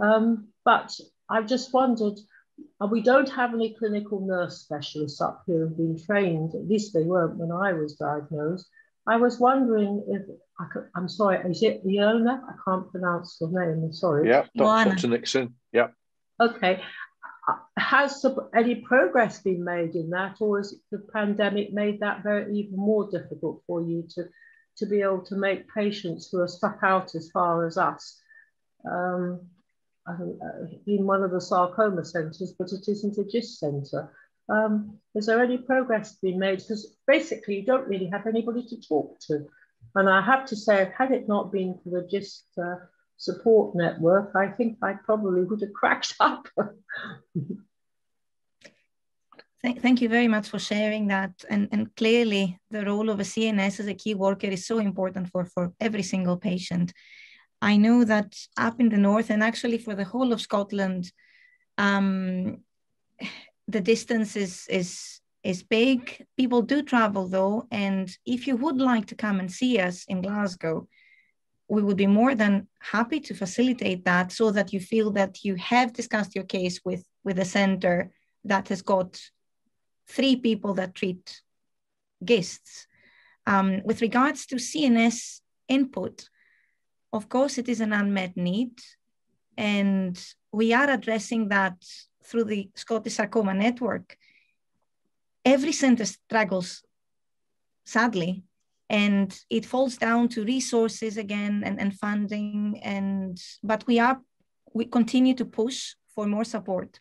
Um, but I've just wondered, uh, we don't have any clinical nurse specialists up here who've been trained, at least they weren't when I was diagnosed. I was wondering if I could, I'm sorry, is it Leona? I can't pronounce the name. I'm sorry. Yeah, Dr. Nixon. Yeah. Okay. Has any progress been made in that, or has the pandemic made that very even more difficult for you to to be able to make patients who are stuck out as far as us um, in one of the sarcoma centres, but it isn't a GIST centre. Um, is there any progress been made? Because basically, you don't really have anybody to talk to. And I have to say, had it not been for the GIST uh, support network, I think I probably would have cracked up. Thank you very much for sharing that. And, and clearly, the role of a CNS as a key worker is so important for, for every single patient. I know that up in the north, and actually for the whole of Scotland, um, the distance is, is, is big. People do travel though. And if you would like to come and see us in Glasgow, we would be more than happy to facilitate that so that you feel that you have discussed your case with, with a center that has got three people that treat GISTs. Um, with regards to CNS input, of course, it is an unmet need, and we are addressing that through the Scottish Sarcoma Network. Every center struggles, sadly, and it falls down to resources again and, and funding. And but we are we continue to push for more support.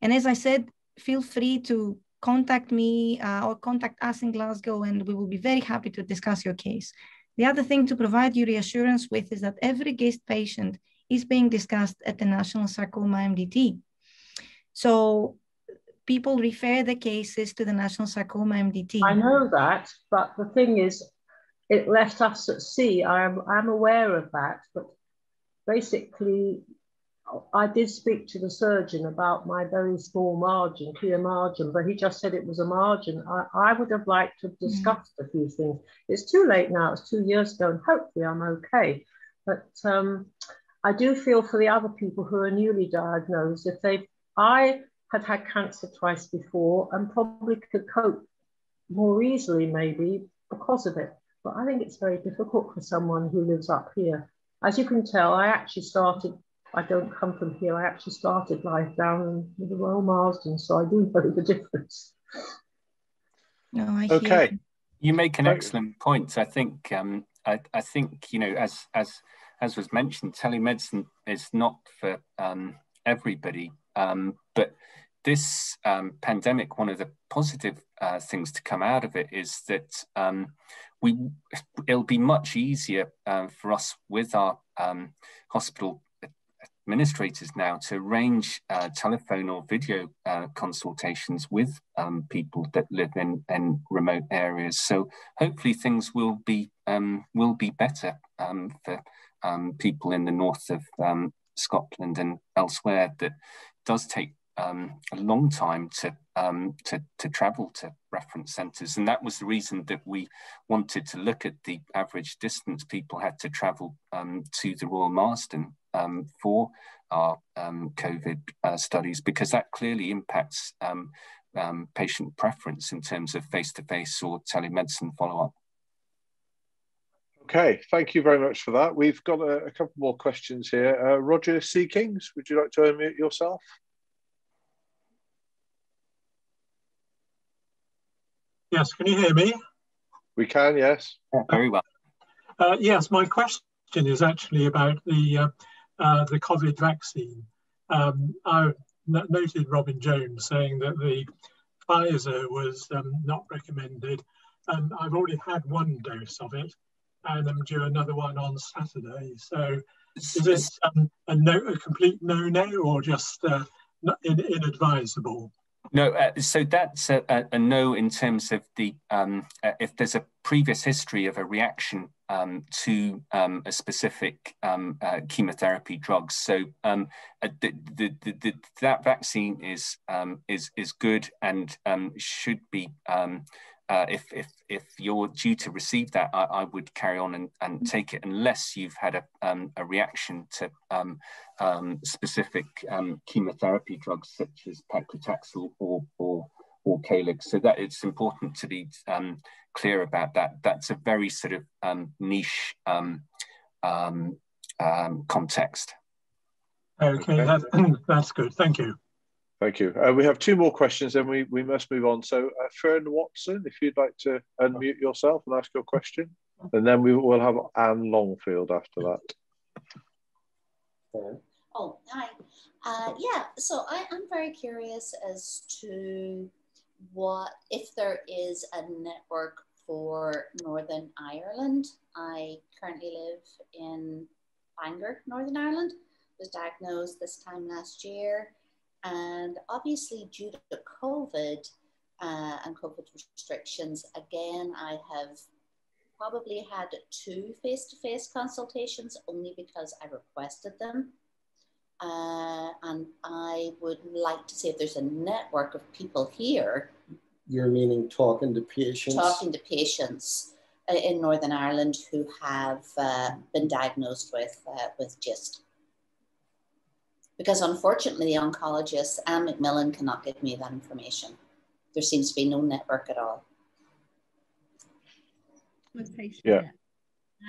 And as I said, feel free to contact me uh, or contact us in Glasgow, and we will be very happy to discuss your case. The other thing to provide you reassurance with is that every GIST patient is being discussed at the National Sarcoma MDT. So people refer the cases to the National Sarcoma MDT. I know that, but the thing is, it left us at sea. I'm, I'm aware of that, but basically I did speak to the surgeon about my very small margin, clear margin, but he just said it was a margin. I, I would have liked to have mm. discussed mm. a few things. It's too late now, it's two years ago, and hopefully I'm okay. But um, I do feel for the other people who are newly diagnosed, if they, I had had cancer twice before and probably could cope more easily, maybe because of it. But I think it's very difficult for someone who lives up here. As you can tell, I actually started I don't come from here. I actually started life down with the Royal Marsden, so I do know the difference. No, I okay. Hear. You make an excellent point. I think um, I, I, think you know as as as was mentioned, telemedicine is not for um, everybody, um, but this um, pandemic, one of the positive uh, things to come out of it is that um, we it'll be much easier uh, for us with our um, hospital administrators now to arrange uh, telephone or video uh, consultations with um, people that live in, in remote areas. So hopefully things will be um, will be better um, for um, people in the north of um, Scotland and elsewhere. That does take um, a long time to, to to travel to reference centres, and that was the reason that we wanted to look at the average distance people had to travel to the Royal Marsden um, for our um, COVID uh, studies because that clearly impacts um, um, patient preference in terms of face-to-face or telemedicine follow-up. Okay, thank you very much for that. We've got a, a couple more questions here. Uh, Roger Seekings, would you like to unmute yourself? Yes, can you hear me? We can, yes. Yeah, very well. Uh, yes, my question is actually about the uh, the COVID vaccine. Um, I noted Robin Jones saying that the Pfizer was um, not recommended. And I've already had one dose of it, and I'm due another one on Saturday. So, is this um, a, no, a complete no-no, or just uh, inadvisable? No, uh, so that's a, a, a, no in terms of the um, uh, if there's a previous history of a reaction um, to um, a specific um, uh, chemotherapy drugs. So um, uh, the, the, the, that vaccine is um, is is good and um, should be. Uh, if, if, if you're due to receive that, I, I would carry on and, and take it unless you've had a, a reaction to specific chemotherapy drugs such as paclitaxel or, or or Caelyx. So that it's important to be um, clear about that. That's a very sort of um, niche um, um, um context. Okay, that, that's good. Thank you. Thank you. Uh, we have two more questions, and we, we must move on. So, uh, Fern Watson, if you'd like to unmute yourself and ask your question, and then we will have Anne Longfield after that. Oh, hi. Uh, yeah, so I, am very curious as to what, if there is a network for Northern Ireland. I currently live in Bangor, Northern Ireland. Was diagnosed this time last year, and obviously due to COVID uh, and COVID restrictions, again I have probably had two face-to-face consultations only because I requested them. Uh, and I would like to see if there's a network of people here. You're meaning talking to patients? Talking to patients uh, in Northern Ireland who have uh, been diagnosed with, uh, with GIST. Because unfortunately, the oncologist and Macmillan cannot give me that information. There seems to be no network at all. Yeah.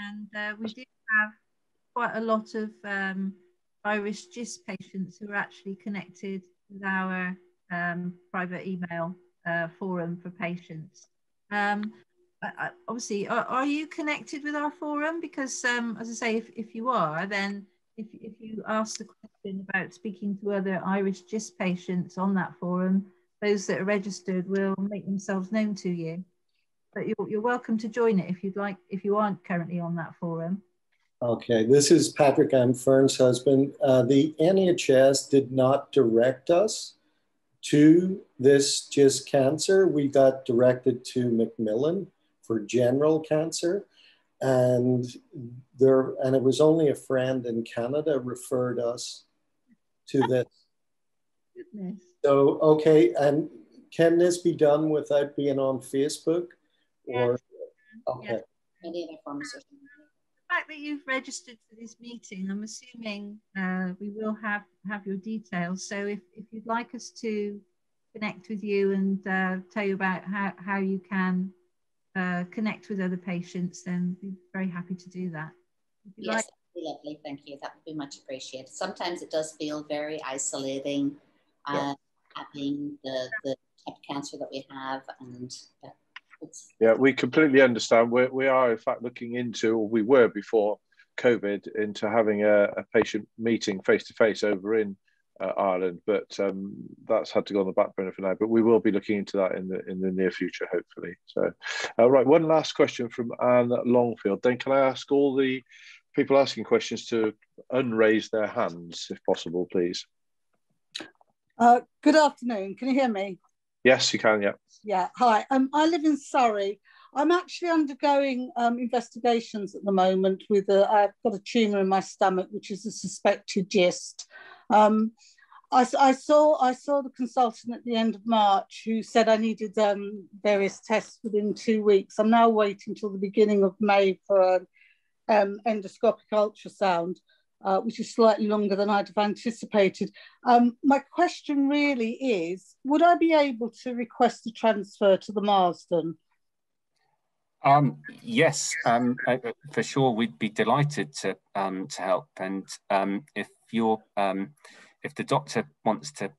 And uh, we do have quite a lot of um, Irish GIST patients who are actually connected with our um, private email uh, forum for patients. Um, obviously, are, are, you connected with our forum? Because, um, as I say, if, if you are, then if, if you ask the question about speaking to other Irish GIST patients on that forum, those that are registered will make themselves known to you. But you're, you're welcome to join it if you'd like, if you aren't currently on that forum. Okay, this is Patrick. I'm Fern's husband. Uh, the NHS did not direct us to this GIST cancer. We got directed to Macmillan for general cancer. And there, and it was only a friend in Canada referred us to this. Goodness. So, okay, and can this be done without being on Facebook? Or, okay. Any other forms fact that you've registered for this meeting, I'm assuming uh, we will have, have your details. So if, if you'd like us to connect with you and uh, tell you about how, how you can uh, connect with other patients, then we'd be very happy to do that. Yes, like lovely. Thank you. That would be much appreciated. Sometimes it does feel very isolating uh, yeah. having the, the type of cancer that we have and yeah, we completely understand. We're, we are, in fact, looking into, or we were before COVID, into having a, a patient meeting face to face over in uh, Ireland, but um, that's had to go on the back burner for now. But we will be looking into that in the in the near future, hopefully. So, uh, right, one last question from Anne Longfield. Then, can I ask all the people asking questions to unraise their hands, if possible, please? Uh, good afternoon. Can you hear me? Yes, you can. Yeah. Yeah. Hi. Um, I live in Surrey. I'm actually undergoing um, investigations at the moment with a, I've got a tumour in my stomach, which is a suspected GIST. Um, I, I, saw I saw the consultant at the end of March who said I needed um, various tests within two weeks. I'm now waiting till the beginning of May for an um, endoscopic ultrasound uh, which is slightly longer than I'd have anticipated. Um, my question really is, would I be able to request a transfer to the Marsden? Um, yes, um, for sure. We'd be delighted to um, to help. And um, if you're, um, if the doctor wants to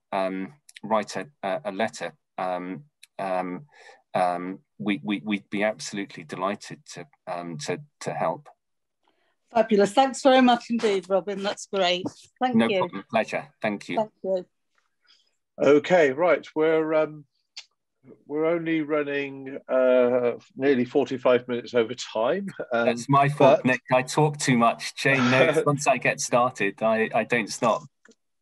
write a, a letter, we, we would be absolutely delighted to to to help. Fabulous. Thanks very much indeed, Robin. That's great. Thank no you. No problem. Pleasure. Thank you. Thank you. Okay, right. We're um, we're only running uh, nearly 45 minutes over time. Um, That's my fault, but... Nick. I talk too much. Jane knows once I get started, I, I don't stop.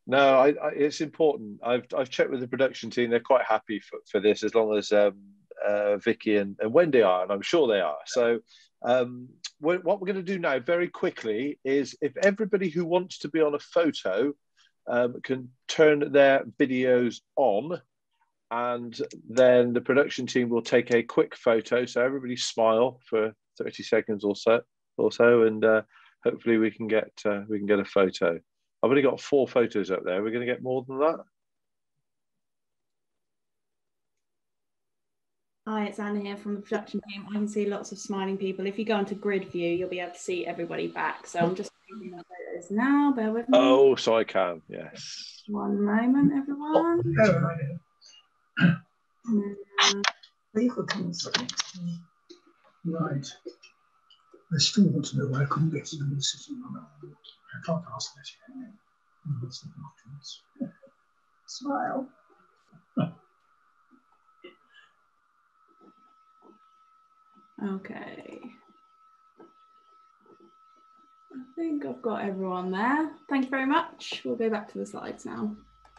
No, I, I, it's important. I've, I've checked with the production team. They're quite happy for, for this as long as um, uh, Vicky and, and Wendy are, and I'm sure they are. So um, what we're going to do now very quickly is if everybody who wants to be on a photo um, can turn their videos on and then the production team will take a quick photo. So everybody smile for 30 seconds or so or so and uh, hopefully we can get uh, we can get a photo. I've only got four photos up there. We're going to get more than that Hi, it's Anna here from the production team. I can see lots of smiling people. If you go into grid view, you'll be able to see everybody back. So I'm just taking my photos now. Bear with me. Oh, so I can, yes. One moment, everyone. Oh, hmm. Right. I still want to know why I couldn't get into the system. I can't ask that yet. What's the documents? Smile. Okay. I think I've got everyone there. Thank you very much. We'll go back to the slides now.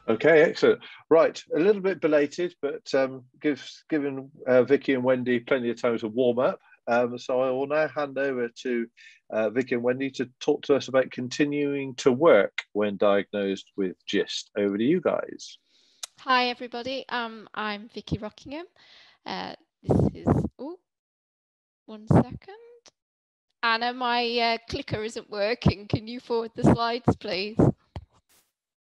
Okay, excellent. Right, a little bit belated, but um, gives given uh, Vicky and Wendy plenty of time to warm up. Um, so I will now hand over to uh, Vicky and Wendy to talk to us about continuing to work when diagnosed with GIST. Over to you guys. Hi, everybody. Um, I'm Vicky Rockingham. Uh, this is, oh, one second. Anna, my uh, clicker isn't working. Can you forward the slides, please?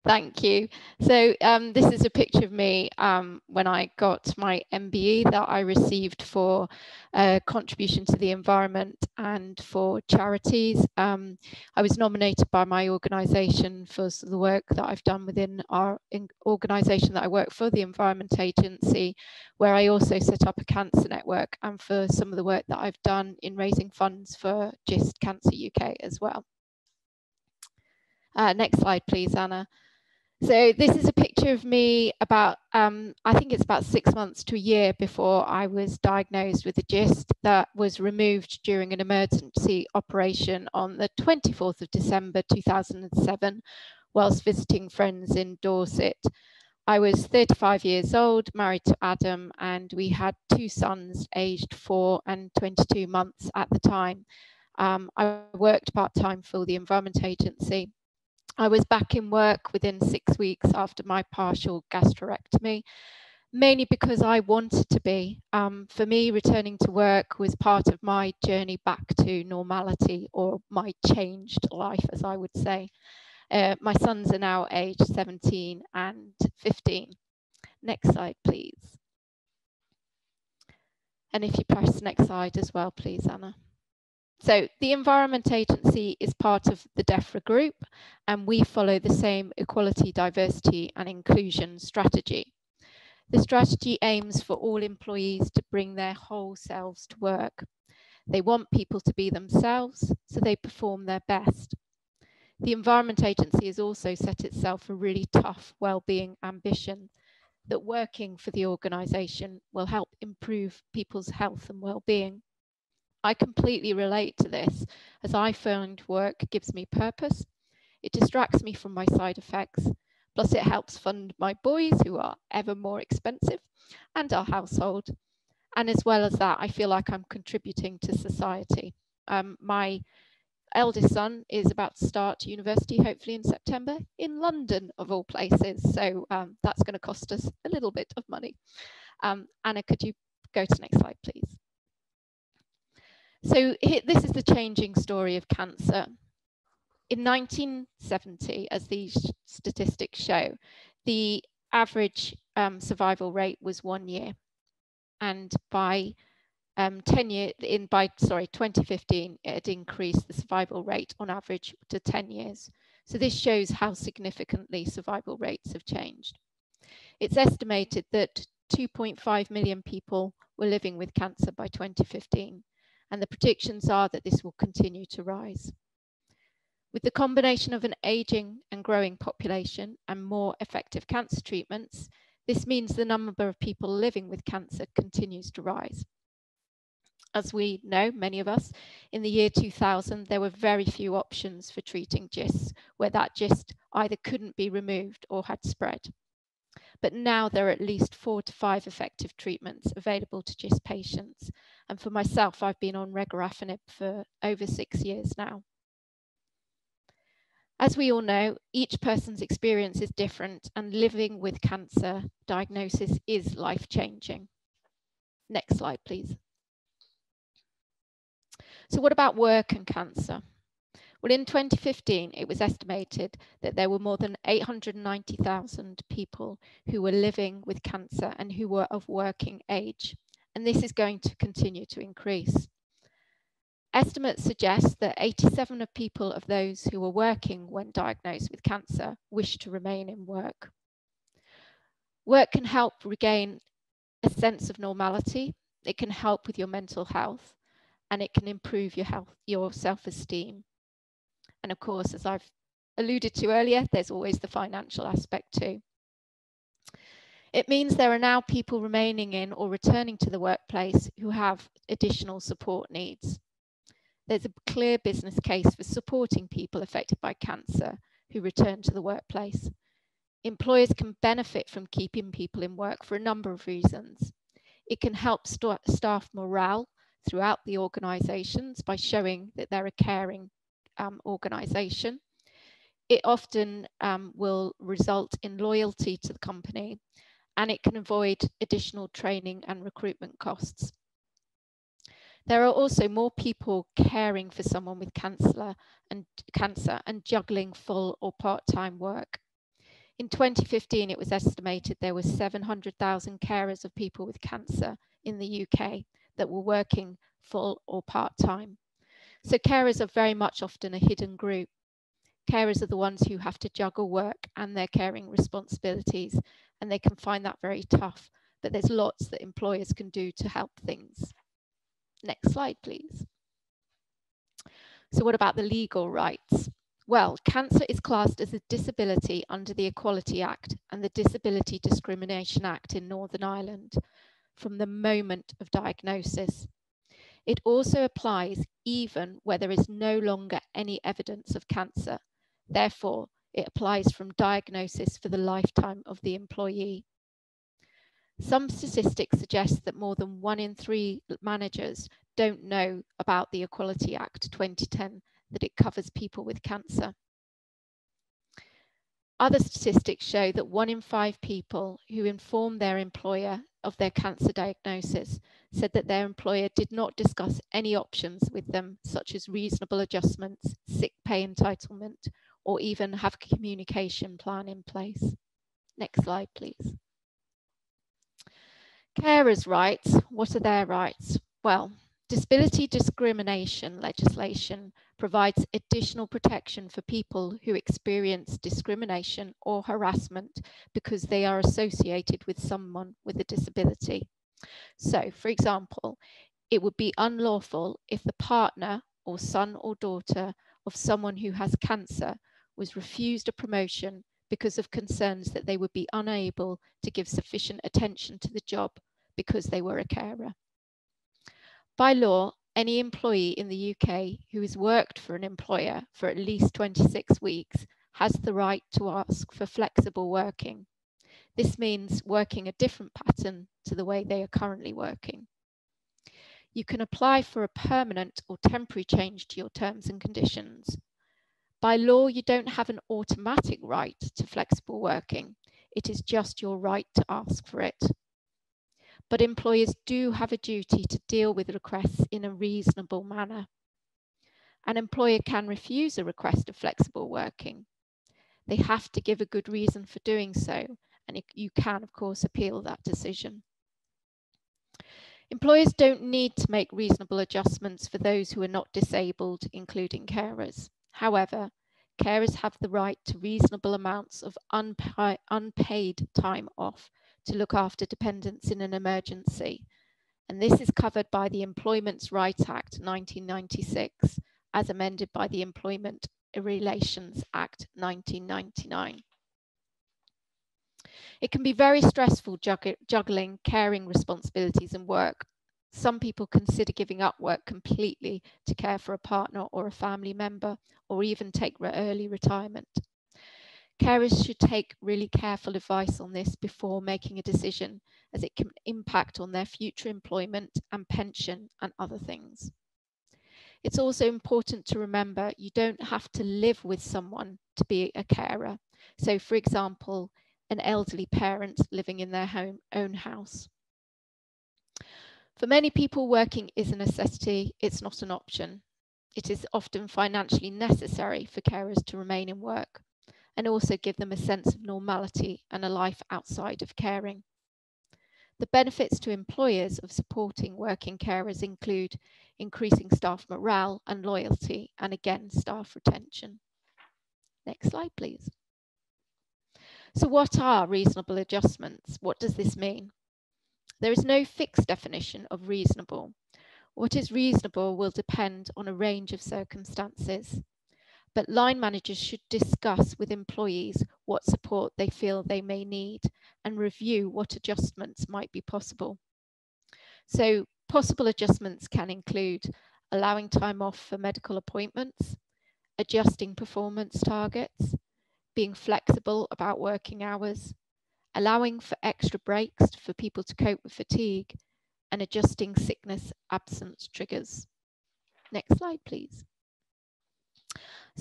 Thank you. So um, this is a picture of me um, when I got my MBE that I received for uh, contribution to the environment and for charities. Um, I was nominated by my organisation for the work that I've done within our organisation that I work for, the Environment Agency, where I also set up a cancer network and for some of the work that I've done in raising funds for GIST Cancer UK as well. Uh, next slide, please, Anna. So this is a picture of me about, um, I think it's about six months to a year before I was diagnosed with a GIST that was removed during an emergency operation on the 24th of December 2007 whilst visiting friends in Dorset. I was 35 years old, married to Adam, and we had two sons aged four and 22 months at the time. Um, I worked part-time for the Environment Agency I was back in work within six weeks after my partial gastrectomy, mainly because I wanted to be. Um, for me, returning to work was part of my journey back to normality or my changed life, as I would say. Uh, my sons are now aged 17 and 15. Next slide, please. And if you press next slide as well, please, Anna. So the Environment Agency is part of the DEFRA group and we follow the same equality, diversity and inclusion strategy. The strategy aims for all employees to bring their whole selves to work. They want people to be themselves, so they perform their best. The Environment Agency has also set itself a really tough well-being ambition that working for the organisation will help improve people's health and well-being. I completely relate to this as I find work gives me purpose. It distracts me from my side effects. Plus it helps fund my boys who are ever more expensive and our household. And as well as that, I feel like I'm contributing to society. Um, my eldest son is about to start university, hopefully in September, in London of all places. So um, that's going to cost us a little bit of money. Um, Anna, could you go to next slide, please? So here, this is the changing story of cancer. In 1970, as these statistics show, the average um, survival rate was one year. And by um, 10 year in by sorry 2015 it had increased the survival rate on average to 10 years so this shows how significantly survival rates have changed it's estimated that 2.5 million people were living with cancer by 2015 and the predictions are that this will continue to rise. With the combination of an aging and growing population and more effective cancer treatments, this means the number of people living with cancer continues to rise. As we know, many of us, in the year 2000, there were very few options for treating GIST, where that GIST either couldn't be removed or had spread. But now there are at least four to five effective treatments available to GIST patients. And for myself, I've been on regorafenib for over six years now. As we all know, each person's experience is different and living with cancer diagnosis is life-changing. Next slide, please. So what about work and cancer? Well, in 2015, it was estimated that there were more than 890,000 people who were living with cancer and who were of working age. and this is going to continue to increase. Estimates suggest that 87 of people of those who were working when diagnosed with cancer wish to remain in work. Work can help regain a sense of normality. It can help with your mental health and it can improve your health, your self-esteem. And of course, as I've alluded to earlier, there's always the financial aspect too. It means there are now people remaining in or returning to the workplace who have additional support needs. There's a clear business case for supporting people affected by cancer who return to the workplace. Employers can benefit from keeping people in work for a number of reasons. It can help st staff morale throughout the organisations by showing that they're a caring um, organisation. It often um, will result in loyalty to the company and it can avoid additional training and recruitment costs. There are also more people caring for someone with cancer and cancer and juggling full or part-time work. In 2015, it was estimated there were 700,000 carers of people with cancer in the UK that were working full or part-time. So carers are very much often a hidden group. Carers are the ones who have to juggle work and their caring responsibilities, and they can find that very tough, but there's lots that employers can do to help things. Next slide, please. So what about the legal rights? Well, cancer is classed as a disability under the Equality Act and the Disability Discrimination Act in Northern Ireland from the moment of diagnosis. It also applies even where there is no longer any evidence of cancer. Therefore, it applies from diagnosis for the lifetime of the employee. Some statistics suggest that more than one in three managers don't know about the Equality Act 2010, that it covers people with cancer. Other statistics show that one in five people who inform their employer of their cancer diagnosis said that their employer did not discuss any options with them, such as reasonable adjustments, sick pay entitlement, or even have a communication plan in place. Next slide, please. Carers' rights, what are their rights? Well, disability discrimination legislation provides additional protection for people who experience discrimination or harassment because they are associated with someone with a disability. So, for example, it would be unlawful if the partner or son or daughter of someone who has cancer was refused a promotion because of concerns that they would be unable to give sufficient attention to the job because they were a carer. By law, any employee in the UK who has worked for an employer for at least 26 weeks has the right to ask for flexible working. This means working a different pattern to the way they are currently working. You can apply for a permanent or temporary change to your terms and conditions. By law, you don't have an automatic right to flexible working. It is just your right to ask for it. But employers do have a duty to deal with requests in a reasonable manner. An employer can refuse a request of flexible working. They have to give a good reason for doing so, and you can, of course, appeal that decision. Employers don't need to make reasonable adjustments for those who are not disabled, including carers. However, carers have the right to reasonable amounts of unpa unpaid time off to look after dependents in an emergency. And this is covered by the Employment Rights Act 1996, as amended by the Employment Relations Act 1999. It can be very stressful juggling caring responsibilities and work some people consider giving up work completely to care for a partner or a family member, or even take early retirement. Carers should take really careful advice on this before making a decision, as it can impact on their future employment and pension and other things. It's also important to remember you don't have to live with someone to be a carer. So, for example, an elderly parent living in their home, own house. For many people, working is a necessity, it's not an option. It is often financially necessary for carers to remain in work and also give them a sense of normality and a life outside of caring. The benefits to employers of supporting working carers include increasing staff morale and loyalty, and again, staff retention. Next slide, please. So what are reasonable adjustments? What does this mean? There is no fixed definition of reasonable. What is reasonable will depend on a range of circumstances, but line managers should discuss with employees what support they feel they may need and review what adjustments might be possible. So possible adjustments can include allowing time off for medical appointments, adjusting performance targets, being flexible about working hours, allowing for extra breaks for people to cope with fatigue, and adjusting sickness absence triggers. Next slide, please.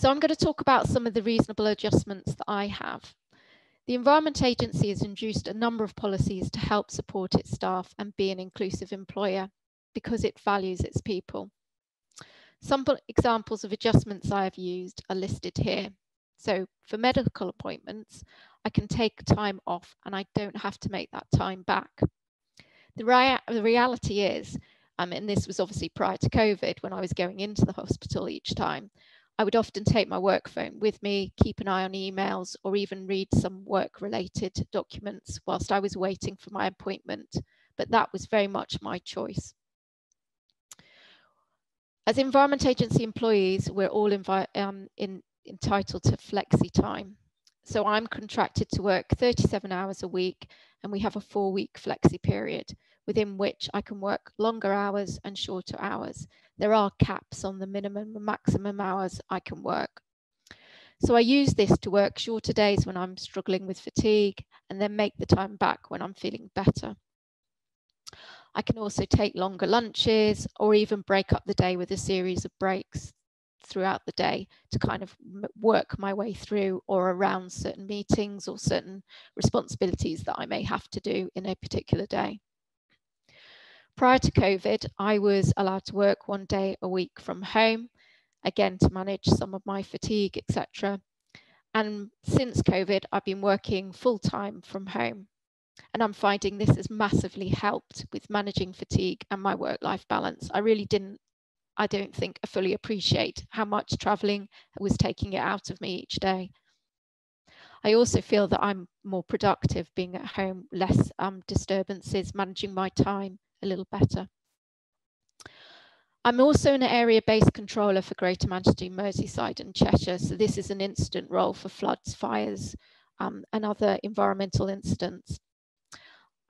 So I'm going to talk about some of the reasonable adjustments that I have. The Environment Agency has introduced a number of policies to help support its staff and be an inclusive employer because it values its people. Some examples of adjustments I have used are listed here. So for medical appointments, I can take time off and I don't have to make that time back. The, rea the reality is, um, and this was obviously prior to COVID when I was going into the hospital each time, I would often take my work phone with me, keep an eye on emails, or even read some work related documents whilst I was waiting for my appointment. But that was very much my choice. As Environment Agency employees, we're all um, in, entitled to flexi time. So I'm contracted to work 37 hours a week and we have a four week flexi period within which I can work longer hours and shorter hours. There are caps on the minimum and maximum hours I can work. So I use this to work shorter days when I'm struggling with fatigue and then make the time back when I'm feeling better. I can also take longer lunches or even break up the day with a series of breaks throughout the day to kind of work my way through or around certain meetings or certain responsibilities that I may have to do in a particular day. Prior to COVID, I was allowed to work one day a week from home, again to manage some of my fatigue, etc. And since COVID, I've been working full time from home. And I'm finding this has massively helped with managing fatigue and my work life balance. I really didn't I don't think I fully appreciate how much traveling was taking it out of me each day. I also feel that I'm more productive being at home, less um, disturbances, managing my time a little better. I'm also an area-based controller for Greater Manchester, Merseyside and Cheshire. So this is an incident role for floods, fires um, and other environmental incidents.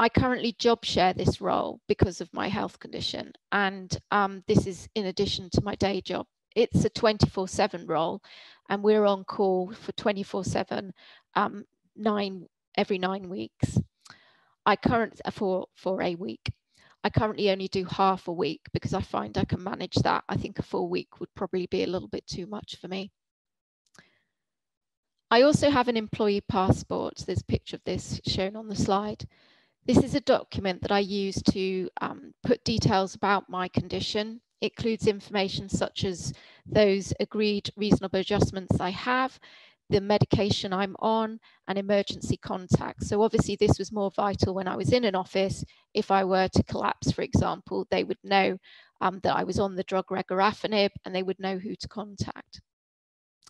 I currently job share this role because of my health condition. And um, this is in addition to my day job. It's a 24 7 role, and we're on call for 24 7 um, nine every nine weeks. I currently for for a week. I currently only do half a week because I find I can manage that. I think a full week would probably be a little bit too much for me. I also have an employee passport. There's a picture of this shown on the slide. This is a document that I use to um, put details about my condition. It includes information such as those agreed reasonable adjustments I have, the medication I'm on, and emergency contacts. So obviously this was more vital when I was in an office. If I were to collapse, for example, they would know um, that I was on the drug regorafenib and they would know who to contact.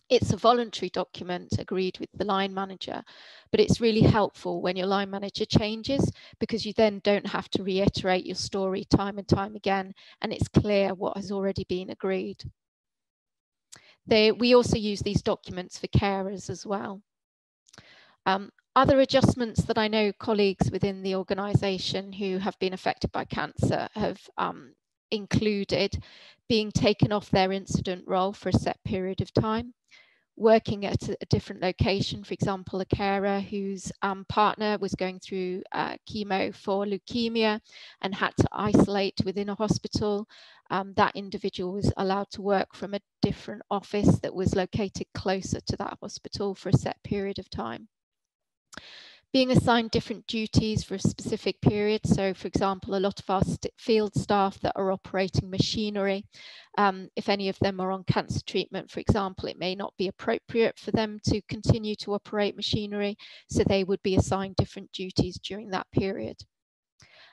It's a voluntary document agreed with the line manager, but it's really helpful when your line manager changes because you then don't have to reiterate your story time and time again, and it's clear what has already been agreed. They, we also use these documents for carers as well. Um, other adjustments that I know colleagues within the organisation who have been affected by cancer have um, included being taken off their incident role for a set period of time, working at a, different location, for example, a carer whose um, partner was going through uh, chemo for leukemia and had to isolate within a hospital. Um, that individual was allowed to work from a different office that was located closer to that hospital for a set period of time being assigned different duties for a specific period. So, for example, a lot of our st field staff that are operating machinery, um, if any of them are on cancer treatment, for example, it may not be appropriate for them to continue to operate machinery. So, they would be assigned different duties during that period.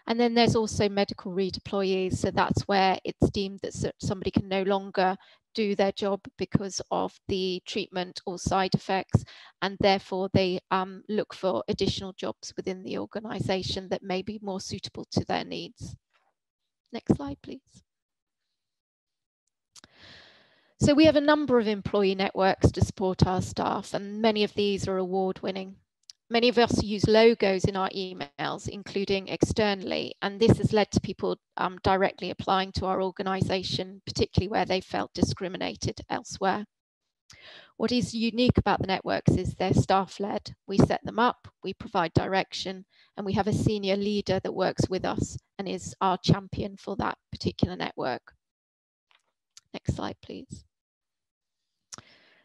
And then there's also medical redeployees. So that's where it's deemed that somebody can no longer do their job because of the treatment or side effects, and therefore they um, look for additional jobs within the organisation that may be more suitable to their needs. Next slide, please. So we have a number of employee networks to support our staff, and many of these are award winning. Many of us use logos in our emails, including externally, and this has led to people um, directly applying to our organisation, particularly where they felt discriminated elsewhere. What is unique about the networks is they're staff led. We set them up, we provide direction, and we have a senior leader that works with us and is our champion for that particular network. Next slide, please.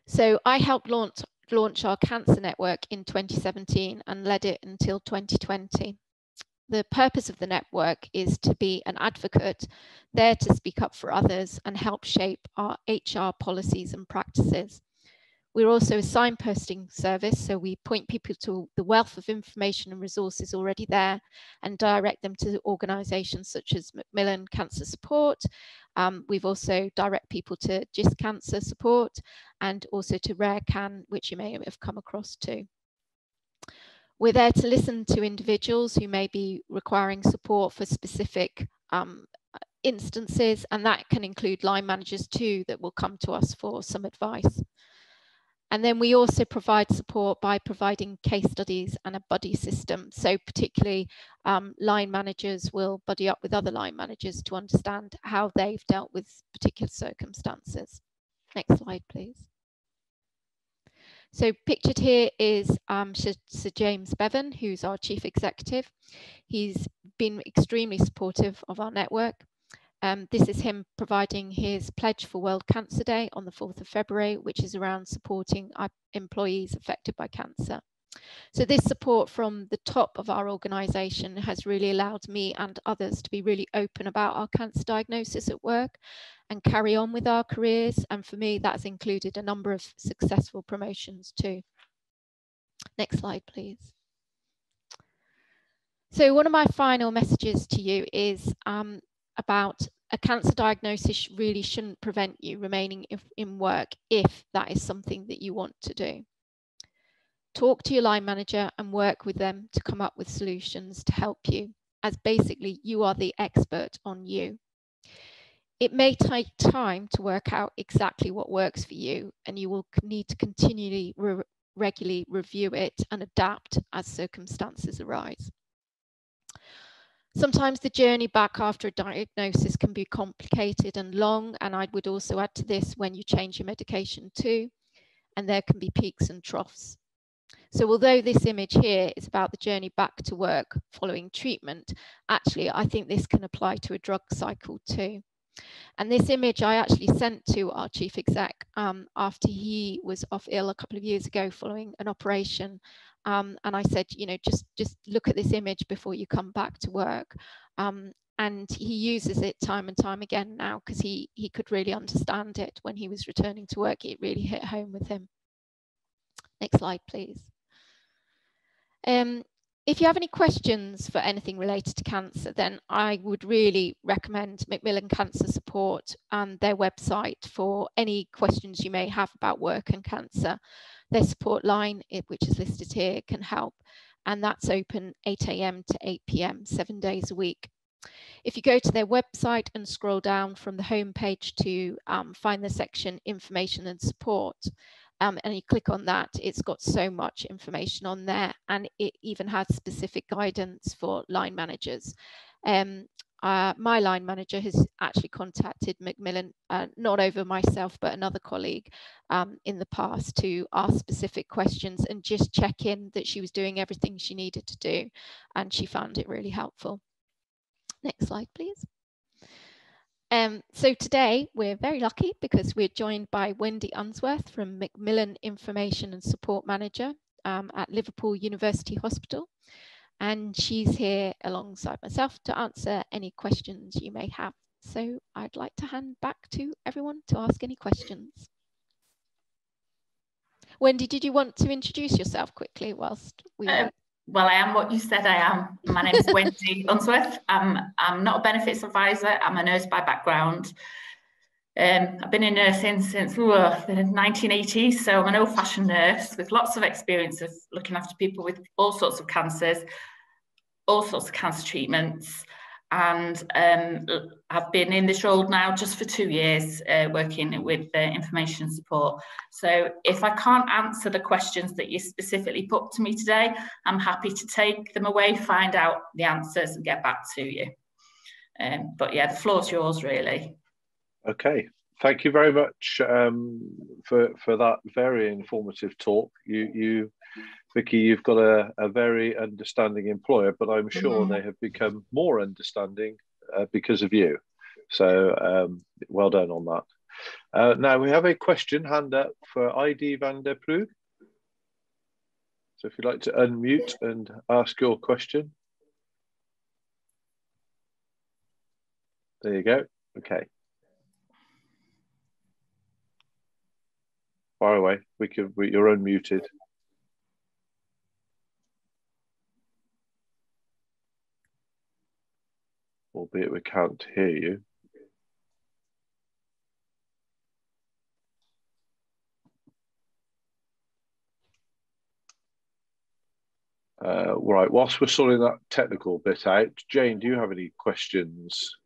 So I helped launch launch our cancer network in 2017 and led it until 2020. The purpose of the network is to be an advocate, there to speak up for others and help shape our HR policies and practices. We're also a signposting service, so we point people to the wealth of information and resources already there and direct them to organisations such as Macmillan Cancer Support. Um, we've also direct people to GIST Cancer Support and also to RareCan, which you may have come across too. We're there to listen to individuals who may be requiring support for specific um, instances, and that can include line managers too that will come to us for some advice. And then we also provide support by providing case studies and a buddy system. So particularly um, line managers will buddy up with other line managers to understand how they've dealt with particular circumstances. Next slide, please. So pictured here is um, Sir James Bevan, who's our chief executive. He's been extremely supportive of our network. Um, this is him providing his pledge for World Cancer Day on the 4th of February, which is around supporting our employees affected by cancer. So this support from the top of our organisation has really allowed me and others to be really open about our cancer diagnosis at work and carry on with our careers. And for me, that's included a number of successful promotions too. Next slide, please. So one of my final messages to you is um, about a cancer diagnosis really shouldn't prevent you remaining in work if that is something that you want to do. Talk to your line manager and work with them to come up with solutions to help you, as basically you are the expert on you. It may take time to work out exactly what works for you, and you will need to continually re regularly review it and adapt as circumstances arise. Sometimes the journey back after a diagnosis can be complicated and long, and I would also add to this when you change your medication too, and there can be peaks and troughs. So although this image here is about the journey back to work following treatment, actually I think this can apply to a drug cycle too. And this image I actually sent to our chief exec um, after he was off ill a couple of years ago following an operation um, and I said, you know, just just look at this image before you come back to work. Um, and he uses it time and time again now because he he could really understand it when he was returning to work. It really hit home with him. Next slide, please. Um, if you have any questions for anything related to cancer, then I would really recommend Macmillan Cancer Support and their website for any questions you may have about work and cancer. Their support line, which is listed here, can help. And that's open 8 a.m. to 8 p.m., seven days a week. If you go to their website and scroll down from the home page to um, find the section information and support, um, and you click on that, it's got so much information on there and it even has specific guidance for line managers. Um, uh, my line manager has actually contacted Macmillan, uh, not over myself, but another colleague um, in the past to ask specific questions and just check in that she was doing everything she needed to do. And she found it really helpful. Next slide, please. Um, so today we're very lucky because we're joined by Wendy Unsworth from Macmillan Information and Support Manager um, at Liverpool University Hospital and she's here alongside myself to answer any questions you may have. So I'd like to hand back to everyone to ask any questions. Wendy, did you want to introduce yourself quickly whilst we um, well, I am what you said I am. My name is Wendy Unsworth. I'm, I'm not a benefits advisor. I'm a nurse by background. Um, I've been in nursing since ooh, the 1980s, so I'm an old-fashioned nurse with lots of experience of looking after people with all sorts of cancers, all sorts of cancer treatments, and um, I've been in this role now just for two years, uh, working with uh, information support. So if I can't answer the questions that you specifically put to me today, I'm happy to take them away, find out the answers, and get back to you. Um, but yeah, the floor's yours, really. Okay, thank you very much um, for for that very informative talk. You you Vicky, you've got a, a very understanding employer, but I'm sure they have become more understanding uh, because of you. So um, well done on that. Uh, now we have a question hand up for ID van der Ploeg. So if you'd like to unmute and ask your question. There you go. Okay. Far away. We can. We, you're unmuted. Albeit we can't hear you. Uh, right, whilst we're sorting that technical bit out, Jane, do you have any questions?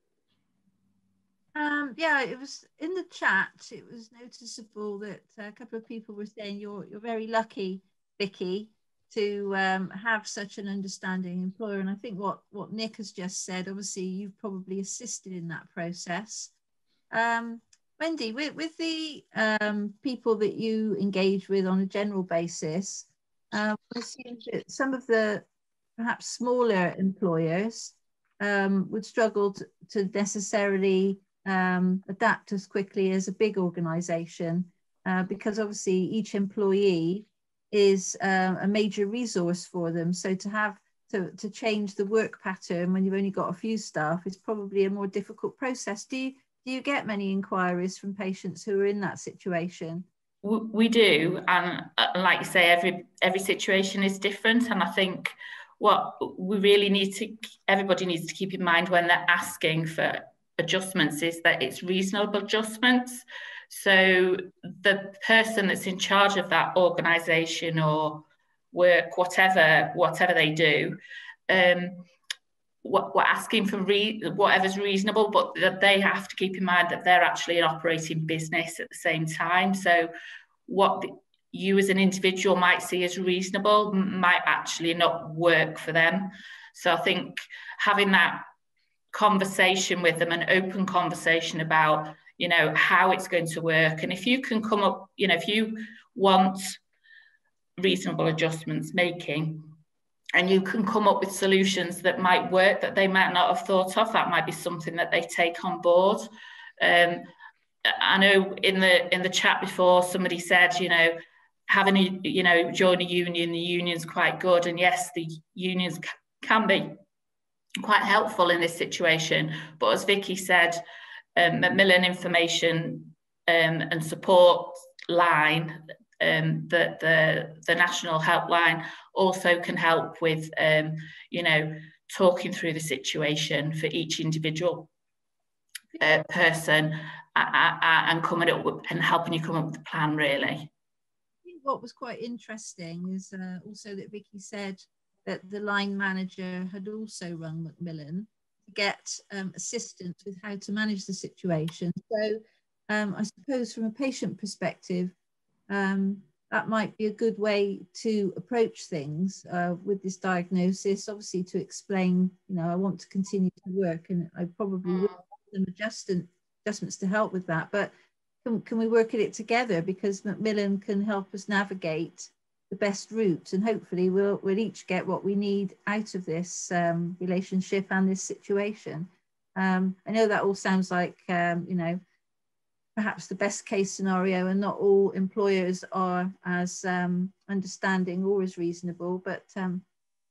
Um, yeah, it was in the chat. It was noticeable that a couple of people were saying you're you're very lucky, Vicky, to um, have such an understanding employer. And I think what what Nick has just said, obviously, you've probably assisted in that process. Um, Wendy, with, with the um, people that you engage with on a general basis, um, I see that some of the perhaps smaller employers um, would struggle to, to necessarily um, adapt as quickly as a big organization uh, because obviously each employee is uh, a major resource for them. So to have to, to change the work pattern when you've only got a few staff is probably a more difficult process. Do you, do you get many inquiries from patients who are in that situation? We do, and uh, like you say, every every situation is different, and I think what we really need to everybody needs to keep in mind when they're asking for adjustments is that it's reasonable adjustments. So the person that's in charge of that organisation or work, whatever whatever they do, um, what we're asking for re- whatever's reasonable, but that they have to keep in mind that they're actually an operating business at the same time. So what the, you as an individual might see as reasonable might actually not work for them. So I think having that conversation with them, an open conversation about, you know, how it's going to work. And if you can come up, you know, if you want reasonable adjustments making, and you can come up with solutions that might work that they might not have thought of, that might be something that they take on board. Um, I know in the in the chat before somebody said, you know, having a you know join a union, the union's quite good, and yes, the unions can be quite helpful in this situation. But as Vicky said, um, Macmillan Information um, and Support Line, um, the, the, the national helpline also can help with, um, you know, talking through the situation for each individual uh, person and coming up with, and helping you come up with a plan really. What was quite interesting is uh, also that Vicky said that the line manager had also rung Macmillan to get um, assistance with how to manage the situation. So um, I suppose from a patient perspective, um, that might be a good way to approach things uh, with this diagnosis. Obviously, to explain, you know, I want to continue to work, and I probably will have some adjustment, adjustments to help with that. But can, can we work at it together? Because Macmillan can help us navigate the best route and hopefully we'll, we'll each get what we need out of this um, relationship and this situation. Um, I know that all sounds like, um, you know, perhaps the best case scenario and not all employers are as um, understanding or as reasonable, but um,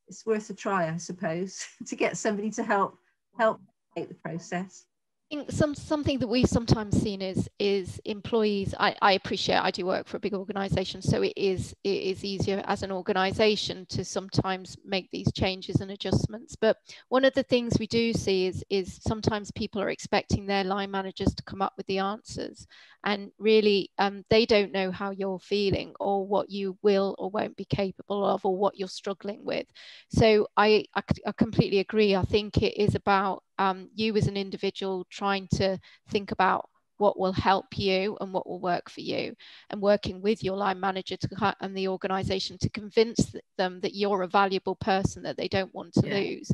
it's worth a try, I suppose, to get somebody to help help the process. Think some something that we've sometimes seen is is employees I, I appreciate I do work for a big organization so it is it is easier as an organization to sometimes make these changes and adjustments. But one of the things we do see is is sometimes people are expecting their line managers to come up with the answers. And really um, they don't know how you're feeling or what you will or won't be capable of or what you're struggling with. So I, I, I completely agree. I think it is about um, you as an individual trying to think about what will help you and what will work for you and working with your line manager to, and the organization to convince them that you're a valuable person that they don't want to yeah. lose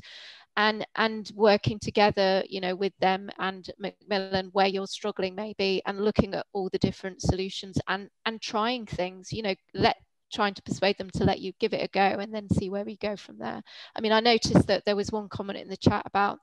and and working together you know with them and macmillan where you're struggling maybe and looking at all the different solutions and and trying things you know let trying to persuade them to let you give it a go and then see where we go from there. I mean, I noticed that there was one comment in the chat about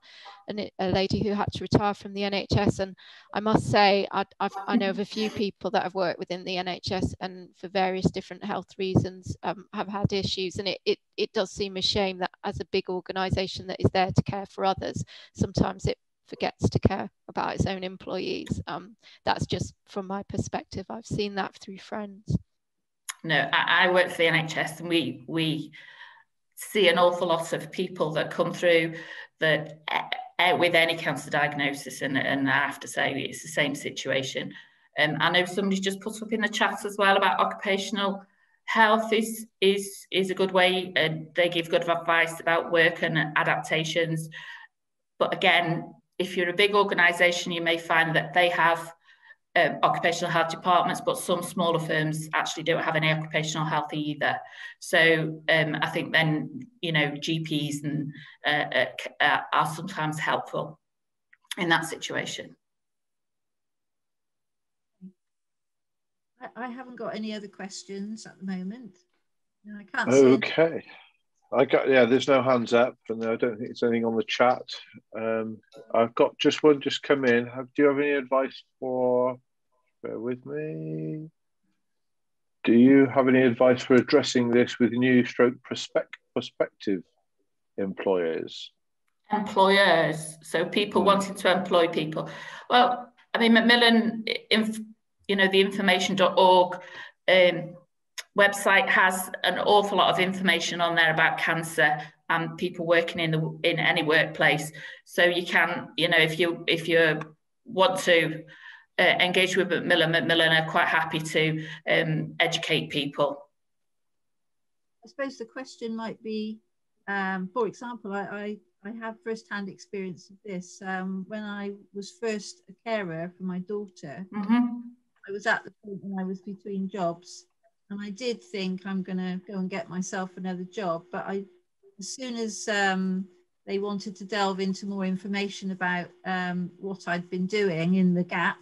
an, a lady who had to retire from the NHS, and I must say I, i know of a few people that have worked within the NHS and for various different health reasons um, have had issues, and it, it it does seem a shame that as a big organisation that is there to care for others, sometimes it forgets to care about its own employees. Um, that's just from my perspective. I've seen that through friends no, I, I work for the NHS and we we see an awful lot of people that come through that uh, with any cancer diagnosis, and, and I have to say it's the same situation. Um, I know somebody's just put up in the chat as well about occupational health is is is a good way, and they give good advice about work and adaptations. But again, if you're a big organisation, you may find that they have um, occupational health departments, but some smaller firms actually don't have any occupational health either. So um, I think then, you know, GPs and uh, uh, are sometimes helpful in that situation. I, I haven't got any other questions at the moment. No, I can't. Okay. I got yeah. There's no hands up, and I don't think there's anything on the chat. Um, I've got just one just come in. Have, do you have any advice for? Bear with me. Do you have any advice for addressing this with new stroke prospect, prospective employers? Employers, so people wanting to employ people. Well, I mean, Macmillan, you know, the information.org um, website has an awful lot of information on there about cancer and people working in the in any workplace. So you can, you know, if you if you want to uh, engage with Macmillan, Macmillan are quite happy to um, educate people. I suppose the question might be, um, for example, I, I, I have first-hand experience of this. Um, when I was first a carer for my daughter, mm -hmm. I was at the point when I was between jobs and I did think I'm going to go and get myself another job. But I, as soon as um, they wanted to delve into more information about um, what I'd been doing in the gap,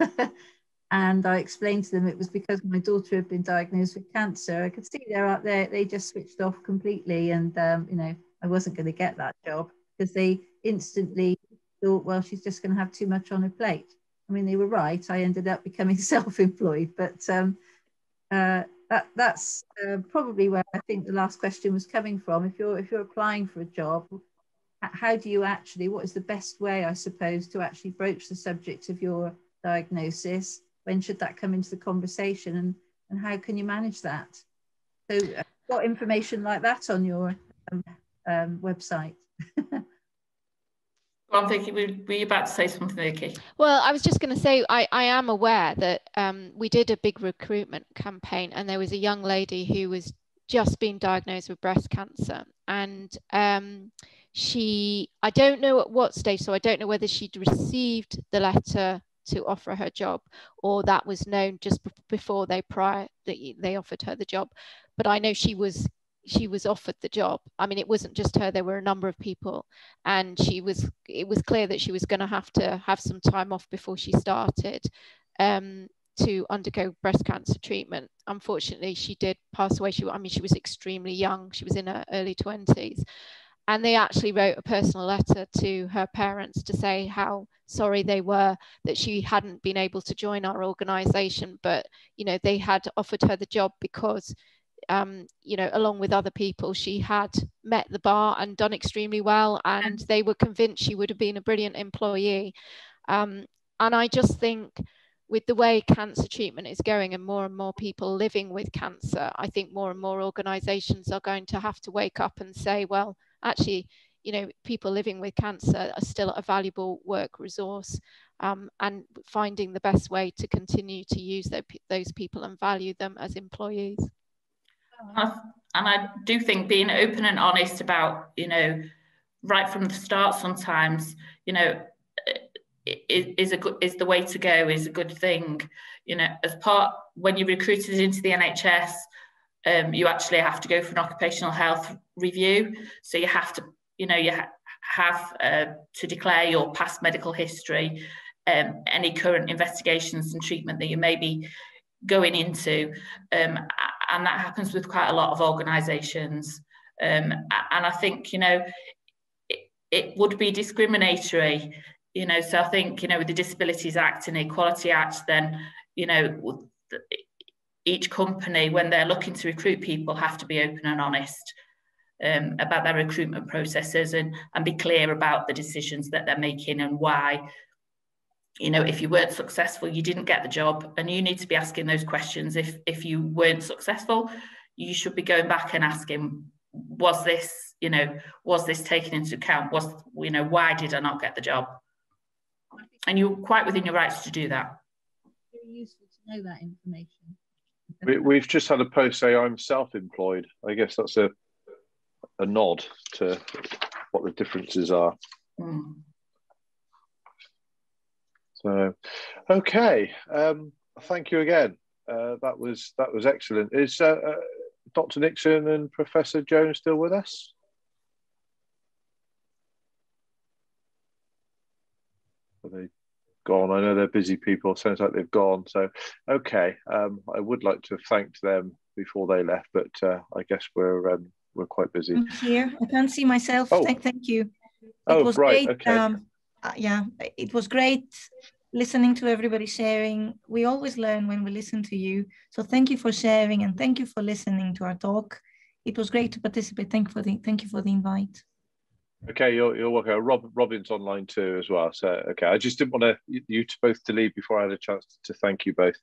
and I explained to them it was because my daughter had been diagnosed with cancer. I could see they're out there; they just switched off completely, and um, you know I wasn't going to get that job because they instantly thought, well, she's just going to have too much on her plate. I mean, they were right. I ended up becoming self-employed, but um, uh, that that's uh, probably where I think the last question was coming from. If you're if you're applying for a job, how do you actually? What is the best way, I suppose, to actually broach the subject of your diagnosis? When should that come into the conversation, and and how can you manage that? So, uh, got information like that on your um, um, website? Well, Vicky, were, were you about to say something, Vicky? Well, I was just going to say I, I am aware that um, we did a big recruitment campaign, and there was a young lady who was just been diagnosed with breast cancer, and um, she I don't know at what stage, so I don't know whether she'd received the letter to offer her job or that was known just before they prior they, they offered her the job but i know she was she was offered the job. I mean, it wasn't just her, there were a number of people. And she was, it was clear that she was going to have to have some time off before she started um, to undergo breast cancer treatment. Unfortunately, she did pass away. She, I mean, she was extremely young, she was in her early 20s. And they actually wrote a personal letter to her parents to say how sorry they were that she hadn't been able to join our organization. But, you know, they had offered her the job because um, you know, along with other people, she had met the bar and done extremely well, and they were convinced she would have been a brilliant employee. Um, and I just think with the way cancer treatment is going and more and more people living with cancer, I think more and more organizations are going to have to wake up and say, well, actually, you know, people living with cancer are still a valuable work resource um, and finding the best way to continue to use those people and value them as employees. And I do think being open and honest about, you know, right from the start sometimes, you know, is a good is the way to go is a good thing. You know as part when you're recruited into the nhs um, you actually have to go for an occupational health review. So you have to you know you ha have uh, to declare your past medical history um, any current investigations and treatment that you may be going into. Um, and that happens with quite a lot of organizations um, and i think you know it, it would be discriminatory you know so i think you know with the disabilities act and equality act then you know each company when they're looking to recruit people have to be open and honest um, about their recruitment processes and and be clear about the decisions that they're making and why you know if you weren't successful you didn't get the job and you need to be asking those questions if if you weren't successful you should be going back and asking was this you know was this taken into account was you know why did i not get the job and you're quite within your rights to do that. Very useful to know that information. We, have just had a post say I'm self-employed. I guess that's a a nod to what the differences are. Mm. So, okay. Um, thank you again. Uh, that was that was excellent. Is uh, uh, Dr. Nixon and Professor Jones still with us? Are they gone? I know they're busy people. Sounds like they've gone. So, okay. Um, I would like to thank them before they left, but uh, I guess we're um, we're quite busy. I'm here. I can't see myself. Oh. Thank, thank you. It oh, was right. great. Okay. Um, uh, yeah, it was great listening to everybody sharing. We always learn when we listen to you. So thank you for sharing and thank you for listening to our talk. It was great to participate. Thank you for the thank you for the invite. Okay, you're, you're welcome. Rob, Robin's online too as well. So, okay, I just didn't want to, you to both to leave before I had a chance to thank you both.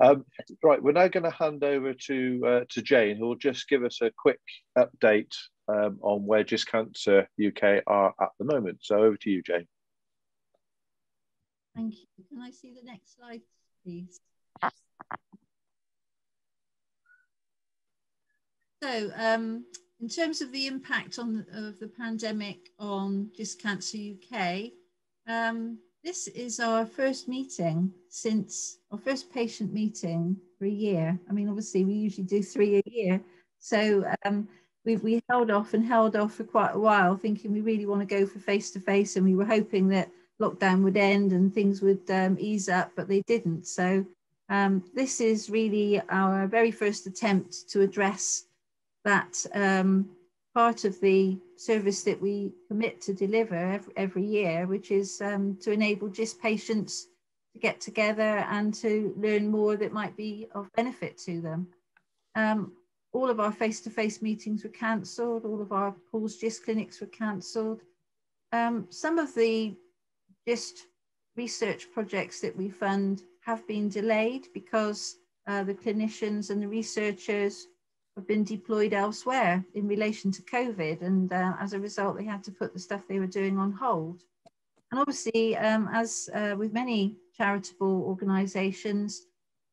Um, right, we're now going to hand over to uh, to Jane, who will just give us a quick update um, on where GIST Cancer UK are at the moment. So over to you, Jane. Thank you. Can I see the next slide, please? So, um, in terms of the impact on of the pandemic on GIST Cancer UK, um, this is our first meeting since our first patient meeting for a year. I mean, obviously we usually do three a year. So um, we we held off and held off for quite a while, thinking we really want to go for face to face, and we were hoping that lockdown would end and things would um, ease up, but they didn't. So um, this is really our very first attempt to address that um, part of the service that we commit to deliver every, every year, which is um, to enable GIST patients to get together and to learn more that might be of benefit to them. Um, all of our face-to-face -face meetings were cancelled, all of our PAWS-GIST clinics were cancelled. Um, some of the GIST research projects that we fund have been delayed because uh, the clinicians and the researchers have been deployed elsewhere in relation to COVID. And uh, as a result, they had to put the stuff they were doing on hold. And obviously, um, as uh, with many charitable organizations,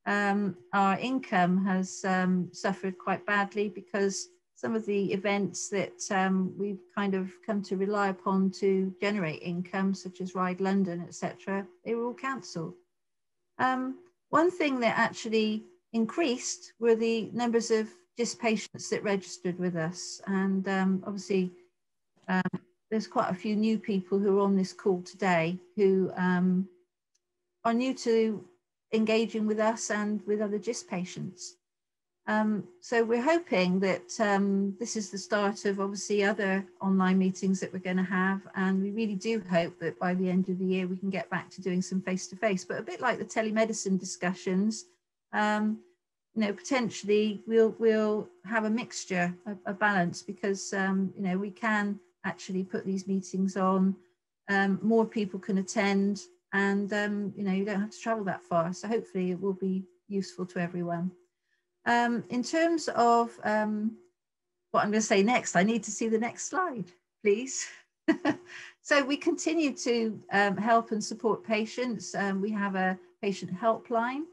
um, our income has um, suffered quite badly because some of the events that um, we've kind of come to rely upon to generate income, such as Ride London, etc., they were all cancelled. Um, one thing that actually increased were the numbers of GIST patients that registered with us. And um, obviously, um, there's quite a few new people who are on this call today who um, are new to engaging with us and with other GIST patients. Um, so we're hoping that um, this is the start of obviously other online meetings that we're going to have. And we really do hope that by the end of the year, we can get back to doing some face-to-face, but a bit like the telemedicine discussions, um, you know, potentially we'll we'll have a mixture, a, a balance, because um, you know we can actually put these meetings on. Um, more people can attend, and um, you know you don't have to travel that far. So hopefully it will be useful to everyone. Um, in terms of um, what I'm going to say next, I need to see the next slide, please. so we continue to um, help and support patients. Um, we have a patient helpline.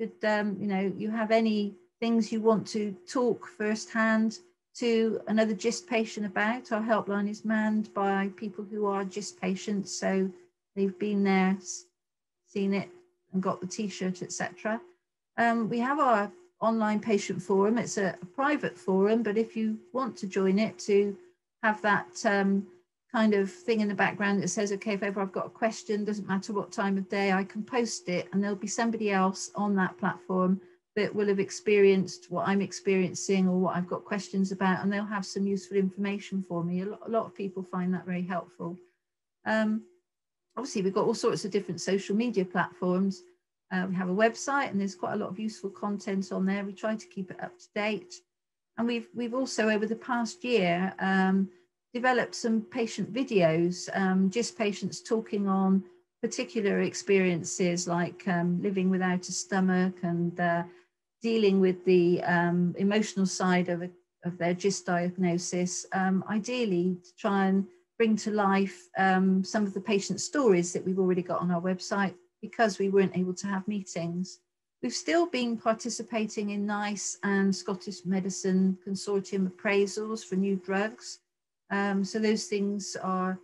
Should um, you know you have any things you want to talk firsthand to another GIST patient about, our helpline is manned by people who are GIST patients. So they've been there, seen it, and got the T-shirt, etc. Um, we have our online patient forum. It's a, a, private forum, but if you want to join it to have that um, kind of thing in the background that says, okay, if ever I've got a question, doesn't matter what time of day, I can post it, and there'll be somebody else on that platform that will have experienced what I'm experiencing or what I've got questions about, and they'll have some useful information for me. A lot, a lot of people find that very helpful. Um, obviously, we've got all sorts of different social media platforms. Uh, we have a website, and there's quite a lot of useful content on there. We try to keep it up to date, and we've we've also over the past year um, developed some patient videos, um, just patients talking on particular experiences like um, living without a stomach and uh, dealing with the um, emotional side of, a, of their GIST diagnosis, um, ideally to try and bring to life um, some of the patient stories that we've already got on our website because we weren't able to have meetings. We've still been participating in NICE and Scottish Medicine Consortium appraisals for new drugs. Um, so those things are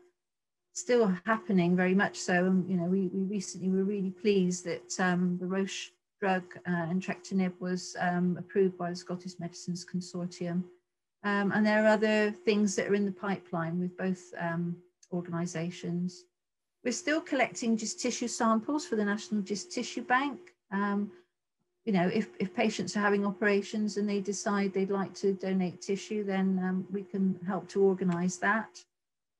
still happening very much so. And, you know, we, we recently were really pleased that um, the Roche drug, uh, entrectinib, was um, approved by the Scottish Medicines Consortium. Um, and there are other things that are in the pipeline with both um, organisations. We're still collecting GIST tissue samples for the National GIST Tissue Bank. Um, you know, if, if patients are having operations and they decide they'd like to donate tissue, then um, we can help to organise that.